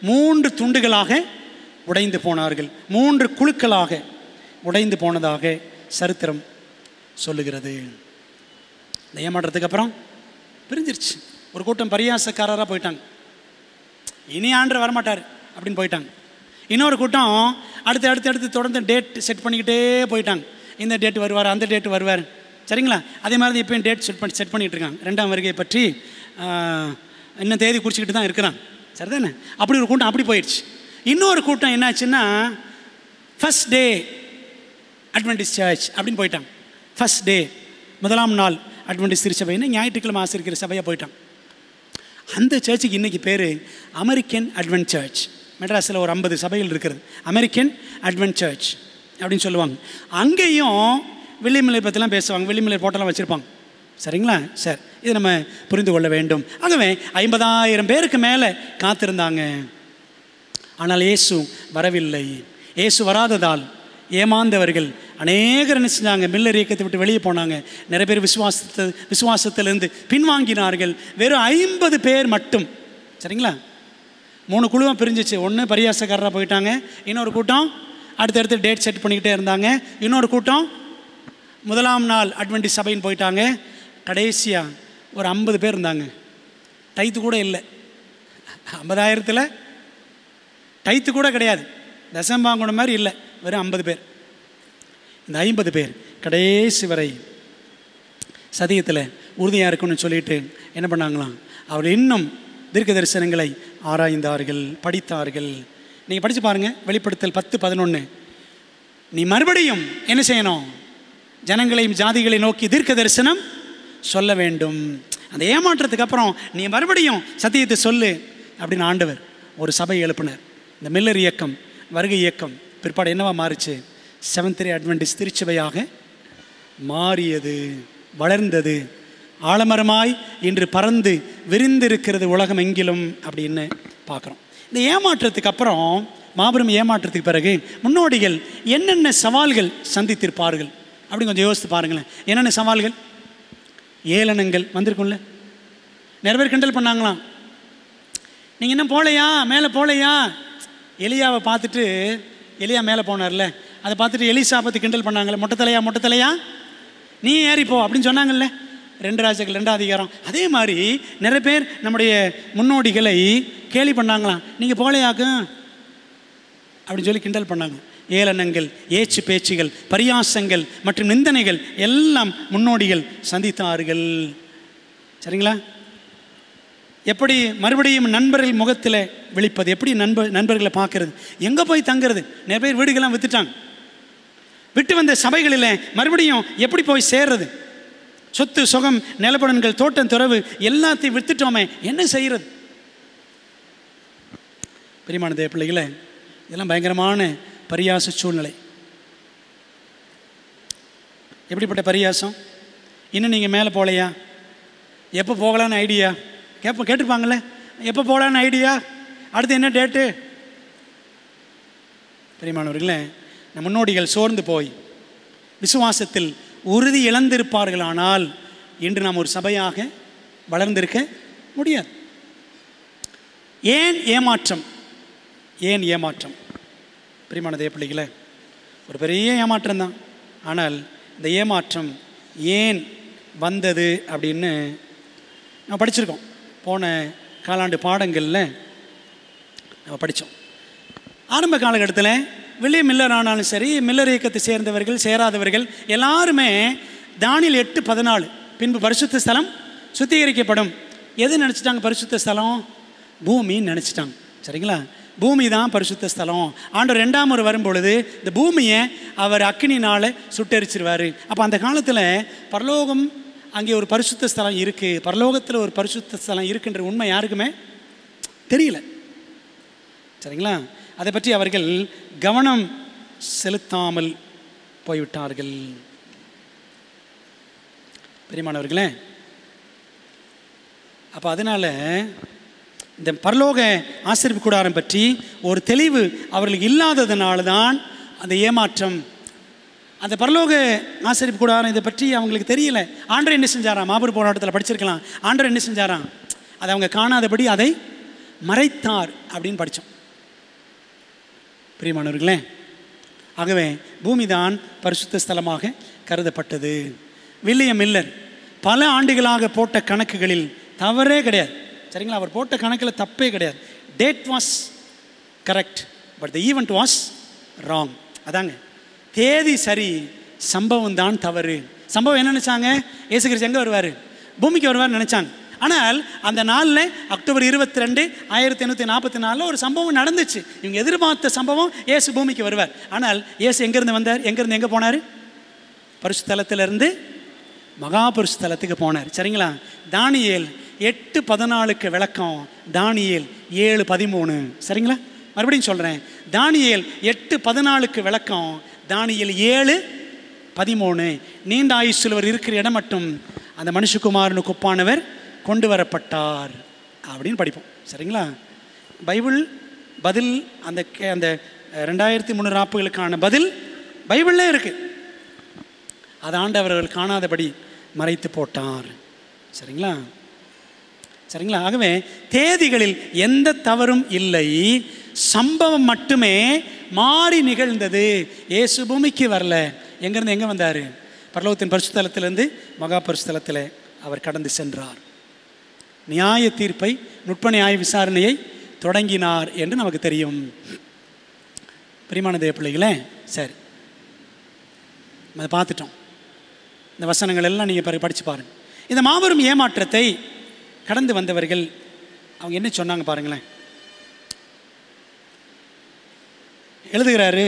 மூன்று துண்டுகளாக உடைந்து போனார்கள். மூன்று குழுக்களாக உடைந்து போனதாக சரித்திரம் சொல்லுகிறது. இந்த ஏமாற்றத்துக்கு அப்புறம் பிரிஞ்சிருச்சு. ஒரு கூட்டம் பரியாசக்காரராக போயிட்டாங்க. இனி ஆண்டு வரமாட்டார் அப்படின்னு போயிட்டாங்க. இன்னொரு கூட்டம் அடுத்து அடுத்து அடுத்து தொடர்ந்து டேட் செட் பண்ணிக்கிட்டே போயிட்டாங்க. இந்த டேட் வருவார் அந்த டேட் வருவார். சரிங்களா? அதே மாதிரி தான் இப்போயும் டேட் செட் பண்ணி செட் பண்ணிகிட்டு இருக்காங்க. ரெண்டாம் வருகையை பற்றி இன்னும் தேதி குறிச்சிக்கிட்டு தான் இருக்கிறாங்க. சரிதானே? அப்படி ஒரு கூட்டம் அப்படி போயிடுச்சு. இன்னொரு கூட்டம் என்னாச்சுன்னா ஃபஸ்ட் டே அட்வென்டிஸ் சர்ச் அப்படின்னு போயிட்டாங்க. ஃபஸ்ட் டே முதலாம் நாள். அட்வென்டிஸ் திருச்சபைன்னு ஞாயிற்றுக்கிழமை ஆசிரியர் சபையாக போயிட்டான். அந்த சர்ச்சுக்கு இன்றைக்கி பேர் அமெரிக்கன் அட்வென்ட் சர்ச் மெட்ராஸில் ஒரு ஐம்பது சபைகள் இருக்கிறது அமெரிக்கன் அட்வென்ட் சர்ச் அப்படின்னு சொல்லுவாங்க. அங்கேயும் வெள்ளிமலை பற்றிலாம் பேசுவாங்க. வெள்ளிமலை போட்டெல்லாம் வச்சுருப்பாங்க. சரிங்களா? சார் இது நம்ம புரிந்து கொள்ள வேண்டும். ஆகவே ஐம்பதாயிரம் பேருக்கு மேலே காத்திருந்தாங்க. ஆனால் இயேசு வரவில்லை. இயேசு வராததால் ஏமாந்தவர்கள். அநேகர் என்ன செஞ்சாங்க? மில்லர் இயக்கத்தை விட்டு வெளியே போனாங்க. நிறைய பேர் விசுவாசத்தை விசுவாசத்திலிருந்து பின்வாங்கினார்கள். வெறும் ஐம்பது பேர் மட்டும். சரிங்களா? மூணு குழுவாக பிரிஞ்சிச்சு. ஒன்று பரியாசக்காரராக போயிட்டாங்க. இன்னொரு கூட்டம் அடுத்தடுத்து டேட் செட் பண்ணிக்கிட்டே இருந்தாங்க. இன்னொரு கூட்டம் முதலாம் நாள் அட்வென்டி சபைன்னு போயிட்டாங்க. கடைசியாக ஒரு ஐம்பது பேர் இருந்தாங்க. டைத்து கூட இல்லை. ஐம்பதாயிரத்தில் டைத்து கூட கிடையாது. தசம்பாங்குன மாதிரி இல்லை. வெறும் ஐம்பது பேர். இந்த ஐம்பது பேர் கடைசி வரை சதியத்தில் உறுதியாக இருக்குன்னு சொல்லிட்டு என்ன பண்ணாங்களாம்? அவர் இன்னும் தீர்க்க தரிசனங்களை ஆராய்ந்தார்கள் படித்தார்கள். நீங்கள் படித்து பாருங்கள் வெளிப்படுத்தல் பத்து பதினொன்று நீ மறுபடியும் என்ன செய்யணும்? ஜனங்களையும் ஜாதிகளை நோக்கி தீர்க்க தரிசனம் சொல்ல வேண்டும். அந்த ஏமாற்றத்துக்கு அப்புறம் நீ மறுபடியும் சத்தியத்தை சொல்லு அப்படின்னு ஆண்டவர் ஒரு சபை எழுப்பினர். இந்த மில்லர் இயக்கம் வருகை இயக்கம். பிற்பாடு என்னவா மாறுச்சு? செவன்த் அட்வென்டிஸ் திருச்சபையாக மாறியது வளர்ந்தது. ஆலமரமாய் இன்று பறந்து விரிந்திருக்கிறது உலகம் எங்கிலும் அப்படின்னு பார்க்குறோம். இந்த ஏமாற்றத்துக்கு அப்புறம் மாபெரும் ஏமாற்றத்துக்கு பிறகு முன்னோடிகள் என்னென்ன சவால்கள் சந்தித்திருப்பார்கள்? அப்படின்னு கொஞ்சம் யோசித்து பாருங்களேன். என்னென்ன சவால்கள்? ஏளனங்கள் வந்திருக்கும்ல. நிறைய பேர் கிண்டல் பண்ணாங்களாம். நீங்கள் என்ன போகலையா? மேலே போகலையா? எலியாவை பார்த்துட்டு எலியா மேலே போனார்ல அதை பார்த்துட்டு எலிசா பற்றி கிண்டல் பண்ணாங்கல்ல மொட்டத்தலையா மொட்டத்தலையா நீ ஏறி போ அப்படின்னு சொன்னாங்கல்ல. ரெண்டு ராஜாக்கள் ரெண்டாம் அதிகாரம். அதே மாதிரி நிறைய பேர் நம்முடைய முன்னோடிகளை கேலி பண்ணாங்களாம். நீங்கள் போகலையாக்கும்? அப்படின்னு சொல்லி கிண்டல் பண்ணாங்க. ஏளனங்கள் ஏச்சு பேச்சுகள் பரியாசங்கள் மற்றும் நிந்தனைகள் எல்லாம் முன்னோடிகள் சந்தித்தார்கள். சரிங்களா? எப்படி மறுபடியும் நண்பர்கள் முகத்தில் விழிப்பது? எப்படி நண்பர் நண்பர்களை பார்க்கறது? எங்கே போய் தங்குறது? நிறைய பேர் வீடுகள்லாம் வித்துட்டாங்க. விட்டு வந்த சபைகளில் மறுபடியும் எப்படி போய் சேர்றது? சொத்து சுகம் நிலப்படன்கள் தோட்டம் துறவு எல்லாத்தையும் விற்றுட்டோமே என்ன செய்கிறது பிரியமான தேவ பிள்ளைகளை இதெல்லாம் பயங்கரமான பரியாச சூழ்நிலை. எப்படிப்பட்ட பரியாசம்? இன்னும் நீங்கள் மேலே போகலையா? எப்போ போகலான்னு ஐடியா? கேட்ப கேட்டிருப்பாங்களே எப்போ போகலான்னு ஐடியா? அடுத்து என்ன டேட்டு பெரியமானவர்களே நம் முன்னோடிகள் சோர்ந்து போய் விசுவாசத்தில் உறுதி இழந்திருப்பார்களானால் இன்று நாம் ஒரு சபையாக வளர்ந்திருக்க முடியாது. ஏன் ஏமாற்றம்? ஏன் ஏமாற்றம்? பிரிமான தேவ ஒரு பெரிய ஏமாற்றம் தான். ஆனால் இந்த ஏமாற்றம் ஏன் வந்தது அப்படின்னு நம்ம படிச்சிருக்கோம். போன காலாண்டு பாடங்களில் நம்ம படித்தோம் ஆரம்ப காலகட்டத்தில் வில்லியம் மில்லர் ஆனாலும் சரி மில்லர் இயக்கத்தை சேர்ந்தவர்கள் சேராதவர்கள் எல்லாருமே தானியில் எட்டு பதினாலு பின்பு பரிசுத்த ஸ்தலம் சுத்திகரிக்கப்படும். எது நினச்சிட்டாங்க பரிசுத்த ஸ்தலம்? பூமின்னு நினச்சிட்டாங்க. சரிங்களா? பூமி தான் பரிசுத்த ஸ்தலம். ஆண்டு ரெண்டாம் ஒரு வரும்பொழுது இந்த பூமியை அவர் அக்னினால் சுட்டரிச்சிருவார். அப்போ அந்த காலத்தில் பரலோகம் அங்கே ஒரு பரிசுத்த ஸ்தலம் இருக்குது பரலோகத்தில் ஒரு பரிசுத்த ஸ்தலம் இருக்குன்ற உண்மை யாருக்குமே தெரியல. சரிங்களா? அதை பற்றி அவர்கள் கவனம் செலுத்தாமல் போய்விட்டார்கள். பெரியமானவர்களே அப்போ அதனால் இந்த பரலோக ஆசிரியப்பு கூடாரம் பற்றி ஒரு தெளிவு அவர்களுக்கு இல்லாததுனால தான் அந்த ஏமாற்றம் அந்த பரலோக ஆசிரியப்பு கூடாரம் இதை பற்றி அவங்களுக்கு தெரியல. ஆண்டர் என்ன செஞ்சாராம்? மாபெரும் போராட்டத்தில் படிச்சிருக்கலாம். ஆண்டர் என்ன செஞ்சாராம்? அதை அவங்க காணாதபடி அதை மறைத்தார் அப்படின்னு படித்தோம் பிரியமானவர்களே ஆகவே பூமிதான் பரிசுத்த ஸ்தலமாக கருதப்பட்டது. வில்லியம் மில்லர் பல ஆண்டுகளாக போட்ட கணக்குகளில் தவறே கிடையாது. சரிங்களா? அவர் போட்ட கணக்கில் தப்பே கிடையாது. Date was correct but the event was wrong அதாங்க. தேதி சரி சம்பவம் தான் தவறு. சம்பவம் என்ன நினச்சாங்க? இயேசு கிறிஸ்து எங்கே வருவார்? பூமிக்கு வருவார் நினச்சாங்க. ஆனால் அந்த நாளில் அக்டோபர் இருபத்தி ரெண்டு ஆயிரத்தி எண்ணூற்றி நாற்பத்தி நாலில் ஒரு சம்பவம் நடந்துச்சு. இவங்க எதிர்பார்த்த சம்பவம் ஏசு பூமிக்கு வருவார். ஆனால் ஏசு எங்கேருந்து வந்தார்? எங்கேருந்து எங்கே போனார்? பரிசுத்தலத்திலிருந்து மகா தலத்துக்கு போனார். சரிங்களா? தானியல் எட்டு பதினாலுக்கு விளக்கம். தானியேல் ஏழு பதிமூணு. சரிங்களா? மறுபடியும் சொல்கிறேன் தானியேல் எட்டு பதினாலுக்கு விளக்கம். தானியல் ஏழு பதிமூணு. நீண்ட ஆயுசுலவர் இருக்கிற இடம் மட்டும் அந்த மனுஷகுமாரனுக்கு ஒப்பானவர் கொண்டு வரப்பட்டார். அப்படின்னு படிப்போம். சரிங்களா? பைபிள் பதில் அந்த கே- அந்த ரெண்டாயிரத்தி முந்நூறு ஆப்புகளுக்கான பதில் பைபிளில் இருக்குது அதை ஆண்டவர்கள் காணாதபடி மறைத்து போட்டார். சரிங்களா? சரிங்களா? ஆகவே தேதிகளில் எந்த தவறும் இல்லை. சம்பவம் மட்டுமே மாறி நிகழ்ந்தது. இயேசு பூமிக்கு வரல. எங்கேருந்து எங்கே வந்தார்? பரலோகத்தின் பரிசுத்தலத்திலேருந்து மகா பரிசுத்தலத்தில் அவர் கடந்து சென்றார். நியாய தீர்ப்பை நுட்ப நியாய விசாரணையை தொடங்கினார் என்று நமக்கு தெரியும். பிரிமான தேவ பிள்ளைகளே சரி. அதை பார்த்துட்டோம். இந்த வசனங்கள் எல்லாம் நீங்கள் படித்து பாருங்கள் இந்த மாபெரும் ஏமாற்றத்தை கடந்து வந்தவர்கள் அவங்க என்ன சொன்னாங்க பாருங்களேன்? எழுதுகிறாரு.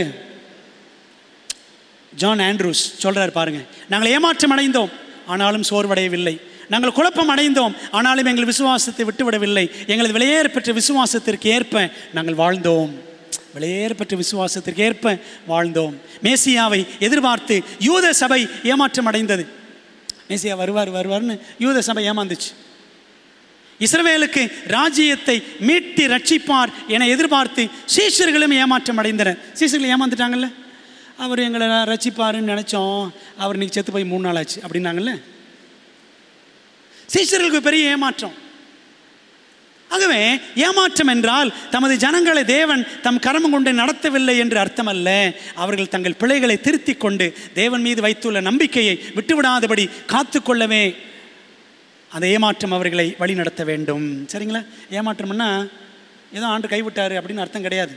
ஜான் ஆண்ட்ரூஸ் சொல்கிறார் பாருங்கள் நாங்கள் ஏமாற்றம் அடைந்தோம் ஆனாலும் சோர்வடையவில்லை. நாங்கள் குழப்பம் அடைந்தோம் ஆனாலும் எங்கள் விசுவாசத்தை விட்டுவிடவில்லை. எங்களது வெளியேற பெற்ற விசுவாசத்திற்கு ஏற்ப நாங்கள் வாழ்ந்தோம். வெளியேற பெற்ற விசுவாசத்திற்கு ஏற்ப வாழ்ந்தோம். மேசியாவை எதிர்பார்த்து யூத சபை ஏமாற்றம் அடைந்தது. மேசியா வருவார் வருவார்னு யூத சபை ஏமாந்துச்சு. இஸ்ரவேலுக்கு ராஜ்யத்தை மீட்டு ரட்சிப்பார் என எதிர்பார்த்து சீஷர்களும் ஏமாற்றம் அடைந்தனர். சீஷர்கள் ஏமாந்துட்டாங்கல்ல? அவர் எங்களை ரட்சிப்பாருன்னு நினச்சோம். அவர் இன்னைக்கு செத்து போய் மூணு நாள் ஆச்சு அப்படின்னாங்கல்ல? சீஷர்களுக்கு பெரிய ஏமாற்றம். ஆகவே ஏமாற்றம் என்றால் தமது ஜனங்களை தேவன் தம் கரமம் கொண்டு நடத்தவில்லை என்று அர்த்தமல்ல. அவர்கள் தங்கள் பிள்ளைகளை திருத்திக் கொண்டு தேவன் மீது வைத்துள்ள நம்பிக்கையை விட்டுவிடாதபடி காத்துக்கொள்ளவே அந்த ஏமாற்றம் அவர்களை வழி நடத்த வேண்டும். சரிங்களா? ஏமாற்றம்னா ஏதோ ஆண்டு கைவிட்டார் அப்படின்னு அர்த்தம் கிடையாது.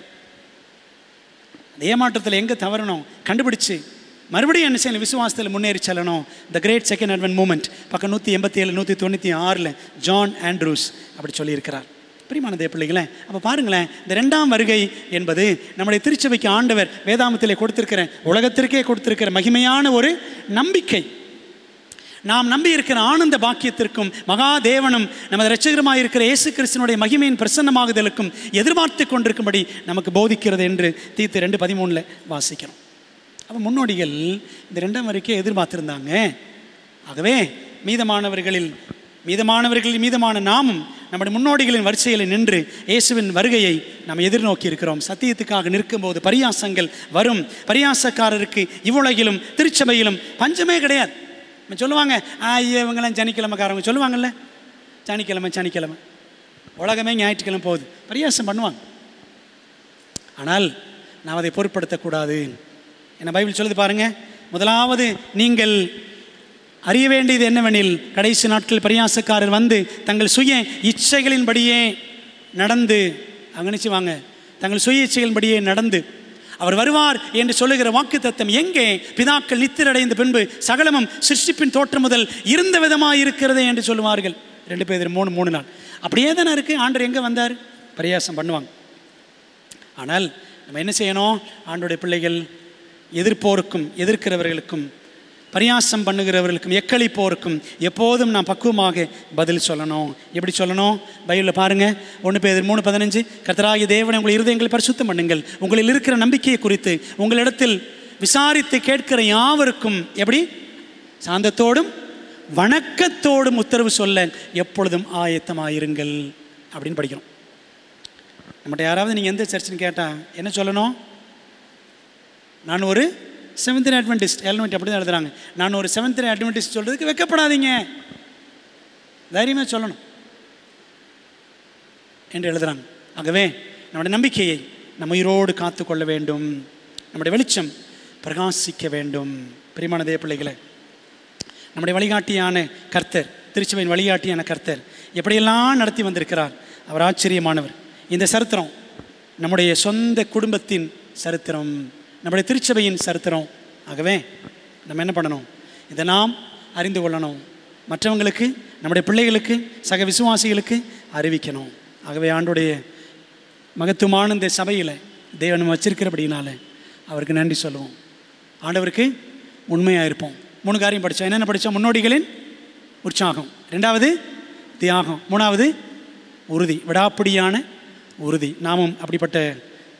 அந்த ஏமாற்றத்தில் எங்கே தவறணும்? கண்டுபிடிச்சு. மறுபடியும் என்ன செய்யணும்? விசுவாசத்தில் முன்னேறி செல்லணும். The great second advent movement பக்கம் நூற்றி எண்பத்தி ஏழு நூற்றி தொண்ணூற்றி ஆறில் ஜான் ஆண்ட்ரூஸ் அப்படி சொல்லியிருக்கிறார். பிரிமான தேவ பிள்ளைகளே அப்போ பாருங்களேன் இந்த ரெண்டாம் வருகை என்பது நம்முடைய திருச்சபைக்கு ஆண்டவர் வேதாமத்திலே கொடுத்திருக்கிற உலகத்திற்கே கொடுத்திருக்கிற மகிமையான ஒரு நம்பிக்கை. நாம் நம்பி இருக்கிற ஆனந்த பாக்கியத்திற்கும் மகாதேவனும் நமது ரட்சகரமாக இருக்கிற இயேசு கிறிஸ்தனுடைய மகிமையின் பிரசன்னமாகுதலுக்கும் எதிர்பார்த்து கொண்டிருக்கும்படி நமக்கு போதிக்கிறது என்று தீர்த்து ரெண்டு பதிமூணில் வாசிக்கிறோம். அப்போ முன்னோடிகள் இந்த ரெண்டாம் வரைக்கும் எதிர்பார்த்துருந்தாங்க. ஆகவே மீதமானவர்களில் மீதமானவர்களின் மீதமான நாமும் நம்முடைய முன்னோடிகளின் வரிசையில் நின்று இயேசுவின் வருகையை நாம் எதிர்நோக்கி இருக்கிறோம். சத்தியத்துக்காக நிற்கும்போது பரியாசங்கள் வரும். பரியாசக்காரருக்கு இவ்வுலகிலும் திருச்சபையிலும் பஞ்சமே கிடையாது. சொல்லுவாங்க சொல்லுவாங்க ஐயா இவங்கெல்லாம் சனிக்கிழமைக்காரவங்க. சொல்லுவாங்கல்ல சனிக்கிழமை சனிக்கிழமை. உலகமே ஞாயிற்றுக்கிழமை போகுது. பரியாசம் பண்ணுவாங்க. ஆனால் நாம் அதை பொருட்படுத்தக்கூடாது. என்ன பைபிள் சொல்லுது பாருங்கள் முதலாவது நீங்கள் அறிய வேண்டியது என்னவெனில் கடைசி நாட்கள் பரியாசக்காரர் வந்து தங்கள் சுய இச்சைகளின்படியே நடந்து அவங்க நினைச்சுவாங்க தங்கள் சுய இச்சைகளின்படியே நடந்து அவர் வருவார் என்று சொல்லுகிற வாக்கு தத்தம் எங்கே? பிதாக்கள் நித்திரடைந்த பின்பு சகலமும் சிருஷ்டிப்பின் தோற்றம் முதல் இருந்த விதமாக இருக்கிறதே என்று சொல்லுவார்கள். ரெண்டு பேர் மூணு மூணு நாள். அப்படியே தானே இருக்கு. ஆண்டர் எங்கே வந்தார்? பிரயாசம் பண்ணுவாங்க. ஆனால் நம்ம என்ன செய்யணும்? ஆண்டோடைய பிள்ளைகள் எதிர்ப்போருக்கும் எதிர்க்கிறவர்களுக்கும் பரியாசம் பண்ணுகிறவர்களுக்கும் எக்களிப்போருக்கும் எப்போதும் நான் பக்குவமாக பதில் சொல்லணும். எப்படி சொல்லணும்? பைபிளில் பாருங்கள் ஒன்று பேர் மூணு பதினஞ்சு. கர்த்தராகிய தேவனை உங்கள் இருதயங்களை பரிசுத்தம் பண்ணுங்கள். உங்களில் இருக்கிற நம்பிக்கையை குறித்து உங்களிடத்தில் விசாரித்து கேட்கிற யாவருக்கும் எப்படி? சாந்தத்தோடும் வணக்கத்தோடும் உத்தரவு சொல்ல எப்பொழுதும் ஆயத்தமாயிருங்கள். அப்படின்னு படிக்கிறோம். நம்மகிட்ட யாராவது நீங்கள் எந்த சர்ச்சுன்னு கேட்டால் என்ன சொல்லணும்? நான் ஒரு செவன்த் அட்வென்டிஸ்ட் ஹெல்மெட் அப்படி தான் எழுதுறாங்க. நான் ஒரு செவன்த் அட்வென்டிஸ்ட் சொல்கிறதுக்கு வெக்கப்படாதீங்க. தைரியமாக சொல்லணும். என்று எழுதுறாங்க. ஆகவே நம்முடைய நம்பிக்கையை நம்ம உயிரோடு காத்துக்கொள்ள வேண்டும். நம்முடைய வெளிச்சம் பிரகாசிக்க வேண்டும். பிரிமான தேவ பிள்ளைகளை நம்முடைய வழிகாட்டியான கர்த்தர் திருச்சபையின் வழிகாட்டியான கர்த்தர் எப்படியெல்லாம் நடத்தி வந்திருக்கிறார் அவர் ஆச்சரியமானவர். இந்த சரித்திரம் நம்முடைய சொந்த குடும்பத்தின் சரித்திரம். நம்முடைய திருச்சபையின் சரித்திரம். ஆகவே நம்ம என்ன பண்ணணும்? இதை நாம் அறிந்து கொள்ளணும். மற்றவங்களுக்கு நம்முடைய பிள்ளைகளுக்கு சக விசுவாசிகளுக்கு அறிவிக்கணும். ஆகவே ஆண்டுடைய மகத்துவமான இந்த சபையில் தேவன் வச்சிருக்கிறபடினால அவருக்கு நன்றி சொல்லுவோம். ஆண்டவருக்கு உண்மையாக இருப்போம் மூணு காரியம் படித்தோம் என்னென்ன படித்தோம் முன்னோடிகளின் உற்சாகம். ரெண்டாவது தியாகம். மூணாவது உறுதி. விடாப்பிடியான உறுதி. நாமும் அப்படிப்பட்ட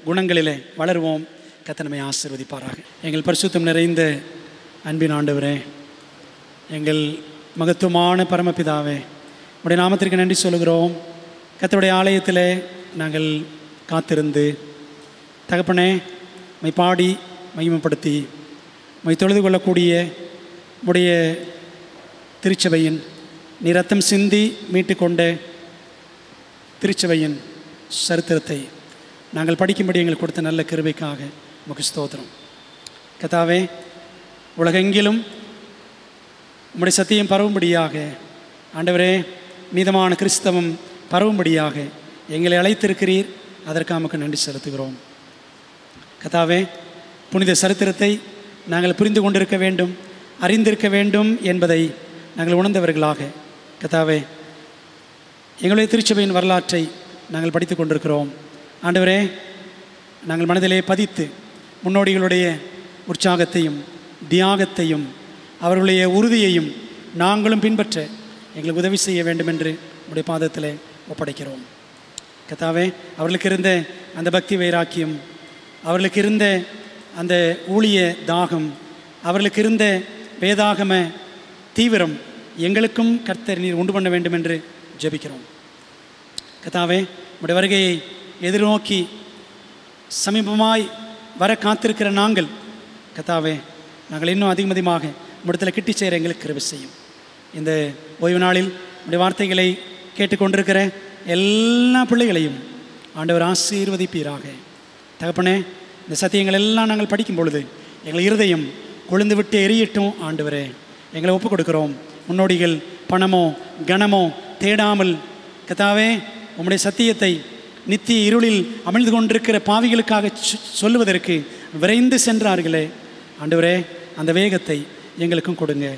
குணங்களில் வளருவோம். கத்தனமை ஆசிர்வதிப்பாராக. எங்கள் பரிசுத்தம் நிறைந்த அன்பின் ஆண்டவரே எங்கள் மகத்துவமான பரமபிதாவே உடைய நாமத்திற்கு நன்றி சொல்லுகிறோம். கத்தருடைய ஆலயத்தில் நாங்கள் காத்திருந்து தகப்பனே மை பாடி மையமப்படுத்தி மை தொழுது கொள்ளக்கூடிய உடைய திருச்சபையின் நீ ரத்தம் சிந்தி மீட்டுக்கொண்ட திருச்சபையின் சரித்திரத்தை நாங்கள் படிக்கும்படி எங்களுக்கு கொடுத்த நல்ல கிருபைக்காக உமக்கு ஸ்தோத்திரம் கதாவே உலகெங்கிலும் உம்முடைய சத்தியம் பரவும்படியாக ஆண்டவரே மீதமான கிறிஸ்தவம் பரவும்படியாக எங்களை அழைத்திருக்கிறீர் அதற்கு நமக்கு நன்றி செலுத்துகிறோம் கதாவே புனித சரித்திரத்தை நாங்கள் புரிந்து கொண்டிருக்க வேண்டும் அறிந்திருக்க வேண்டும் என்பதை நாங்கள் உணர்ந்தவர்களாக கதாவே எங்களுடைய திருச்சபையின் வரலாற்றை நாங்கள் படித்து கொண்டிருக்கிறோம் ஆண்டவரே நாங்கள் மனதிலே பதித்து முன்னோடிகளுடைய உற்சாகத்தையும் தியாகத்தையும் அவர்களுடைய உறுதியையும் நாங்களும் பின்பற்ற எங்களுக்கு உதவி செய்ய வேண்டும் என்று உடைய பாதத்தில் ஒப்படைக்கிறோம். கத்தாவே அவர்களுக்கு இருந்த அந்த பக்தி வைராக்கியம் அவர்களுக்கு இருந்த அந்த ஊழிய தாகம் அவர்களுக்கு இருந்த வேதாகம தீவிரம் எங்களுக்கும் கர்த்தர் நீர் உண்டு பண்ண வேண்டும் என்று ஜெபிக்கிறோம். கத்தாவே உடைய வருகையை எதிர்நோக்கி சமீபமாய் வர காத்திருக்கிற நாங்கள் கத்தாவே நாங்கள் இன்னும் அதிகம் அதிகமாக முடித்தில் கிட்டி செய்கிற எங்களுக்கு கிருவி செய்யும். இந்த ஓய்வு நாளில் உடைய வார்த்தைகளை கேட்டுக்கொண்டிருக்கிற எல்லா பிள்ளைகளையும் ஆண்டவர் ஆசீர்வதிப்பீராக. தகப்பனே இந்த சத்தியங்கள் எல்லாம் நாங்கள் படிக்கும் பொழுது எங்கள் இருதயம் கொழுந்து விட்டு எரியட்டும் ஆண்டவரே. எங்களை ஒப்புக் கொடுக்குறோம். முன்னோடிகள் பணமோ கனமோ தேடாமல் கத்தாவே உம்முடைய சத்தியத்தை நித்திய இருளில் அமிழ்ந்து கொண்டிருக்கிற பாவிகளுக்காக சொ- சொல்லுவதற்கு விரைந்து சென்றார்களே. ஆண்டவரே அந்த வேகத்தை எங்களுக்கும் கொடுங்க.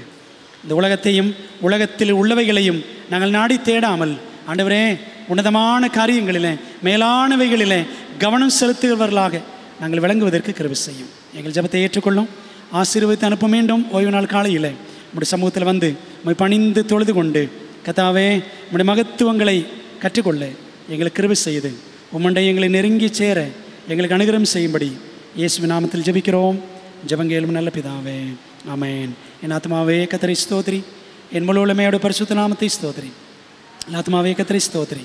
இந்த உலகத்தையும் உலகத்தில் உள்ளவைகளையும் நாங்கள் நாடி தேடாமல் ஆண்டவரே உன்னதமான காரியங்களில் மேலானவைகளில் கவனம் செலுத்துகிறவர்களாக நாங்கள் விளங்குவதற்கு கருவி செய்யும். எங்கள் ஜெபத்தை ஏற்றுக்கொள்ளும். ஆசீர்வதித்து அனுப்ப வேண்டும் ஓய்வு நாள் காலையில். நம்முடைய சமூகத்தில் வந்து பணிந்து தொழுது கொண்டு கத்தாவே நம்முடைய மகத்துவங்களை கற்றுக்கொள்ள. எங்களுக்கு கிருபி செய்து. உம்மண்டை எங்களை நெருங்கி சேர எங்களுக்கு அனுகிரகம் செய்யும்படி இயேசு நாமத்தில் ஜெபிக்கிறோம். ஜெபங்கேலும் நல்ல பிதாவே அமேன் என் ஆத்மாவே கத்திரி ஸ்தோத்ரி. என் முழு உளமையோட பரிசுத்த நாமத்தை ஸ்தோத்ரி. என் ஆத்மாவே கத்திரி ஸ்தோத்ரி.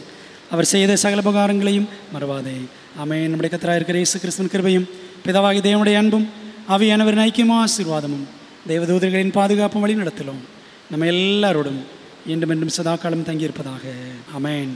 அவர் செய்த சகல உபகாரங்களையும் மறவாதே. அமேன் நம்முடைய கத்தராக இருக்கிற இயேசு கிறிஸ்துவின் கிருபையும் பிதாவாகி தேவனுடைய அன்பும் ஆவியானவரின் ஐக்கியமும் ஆசீர்வாதமும் தேவதூதர்களின் பாதுகாப்பும் வழி நடத்தலும் நம்ம எல்லாரோடும் என்றும் என்றும் சதாக்காலம் தங்கியிருப்பதாக. அமேன்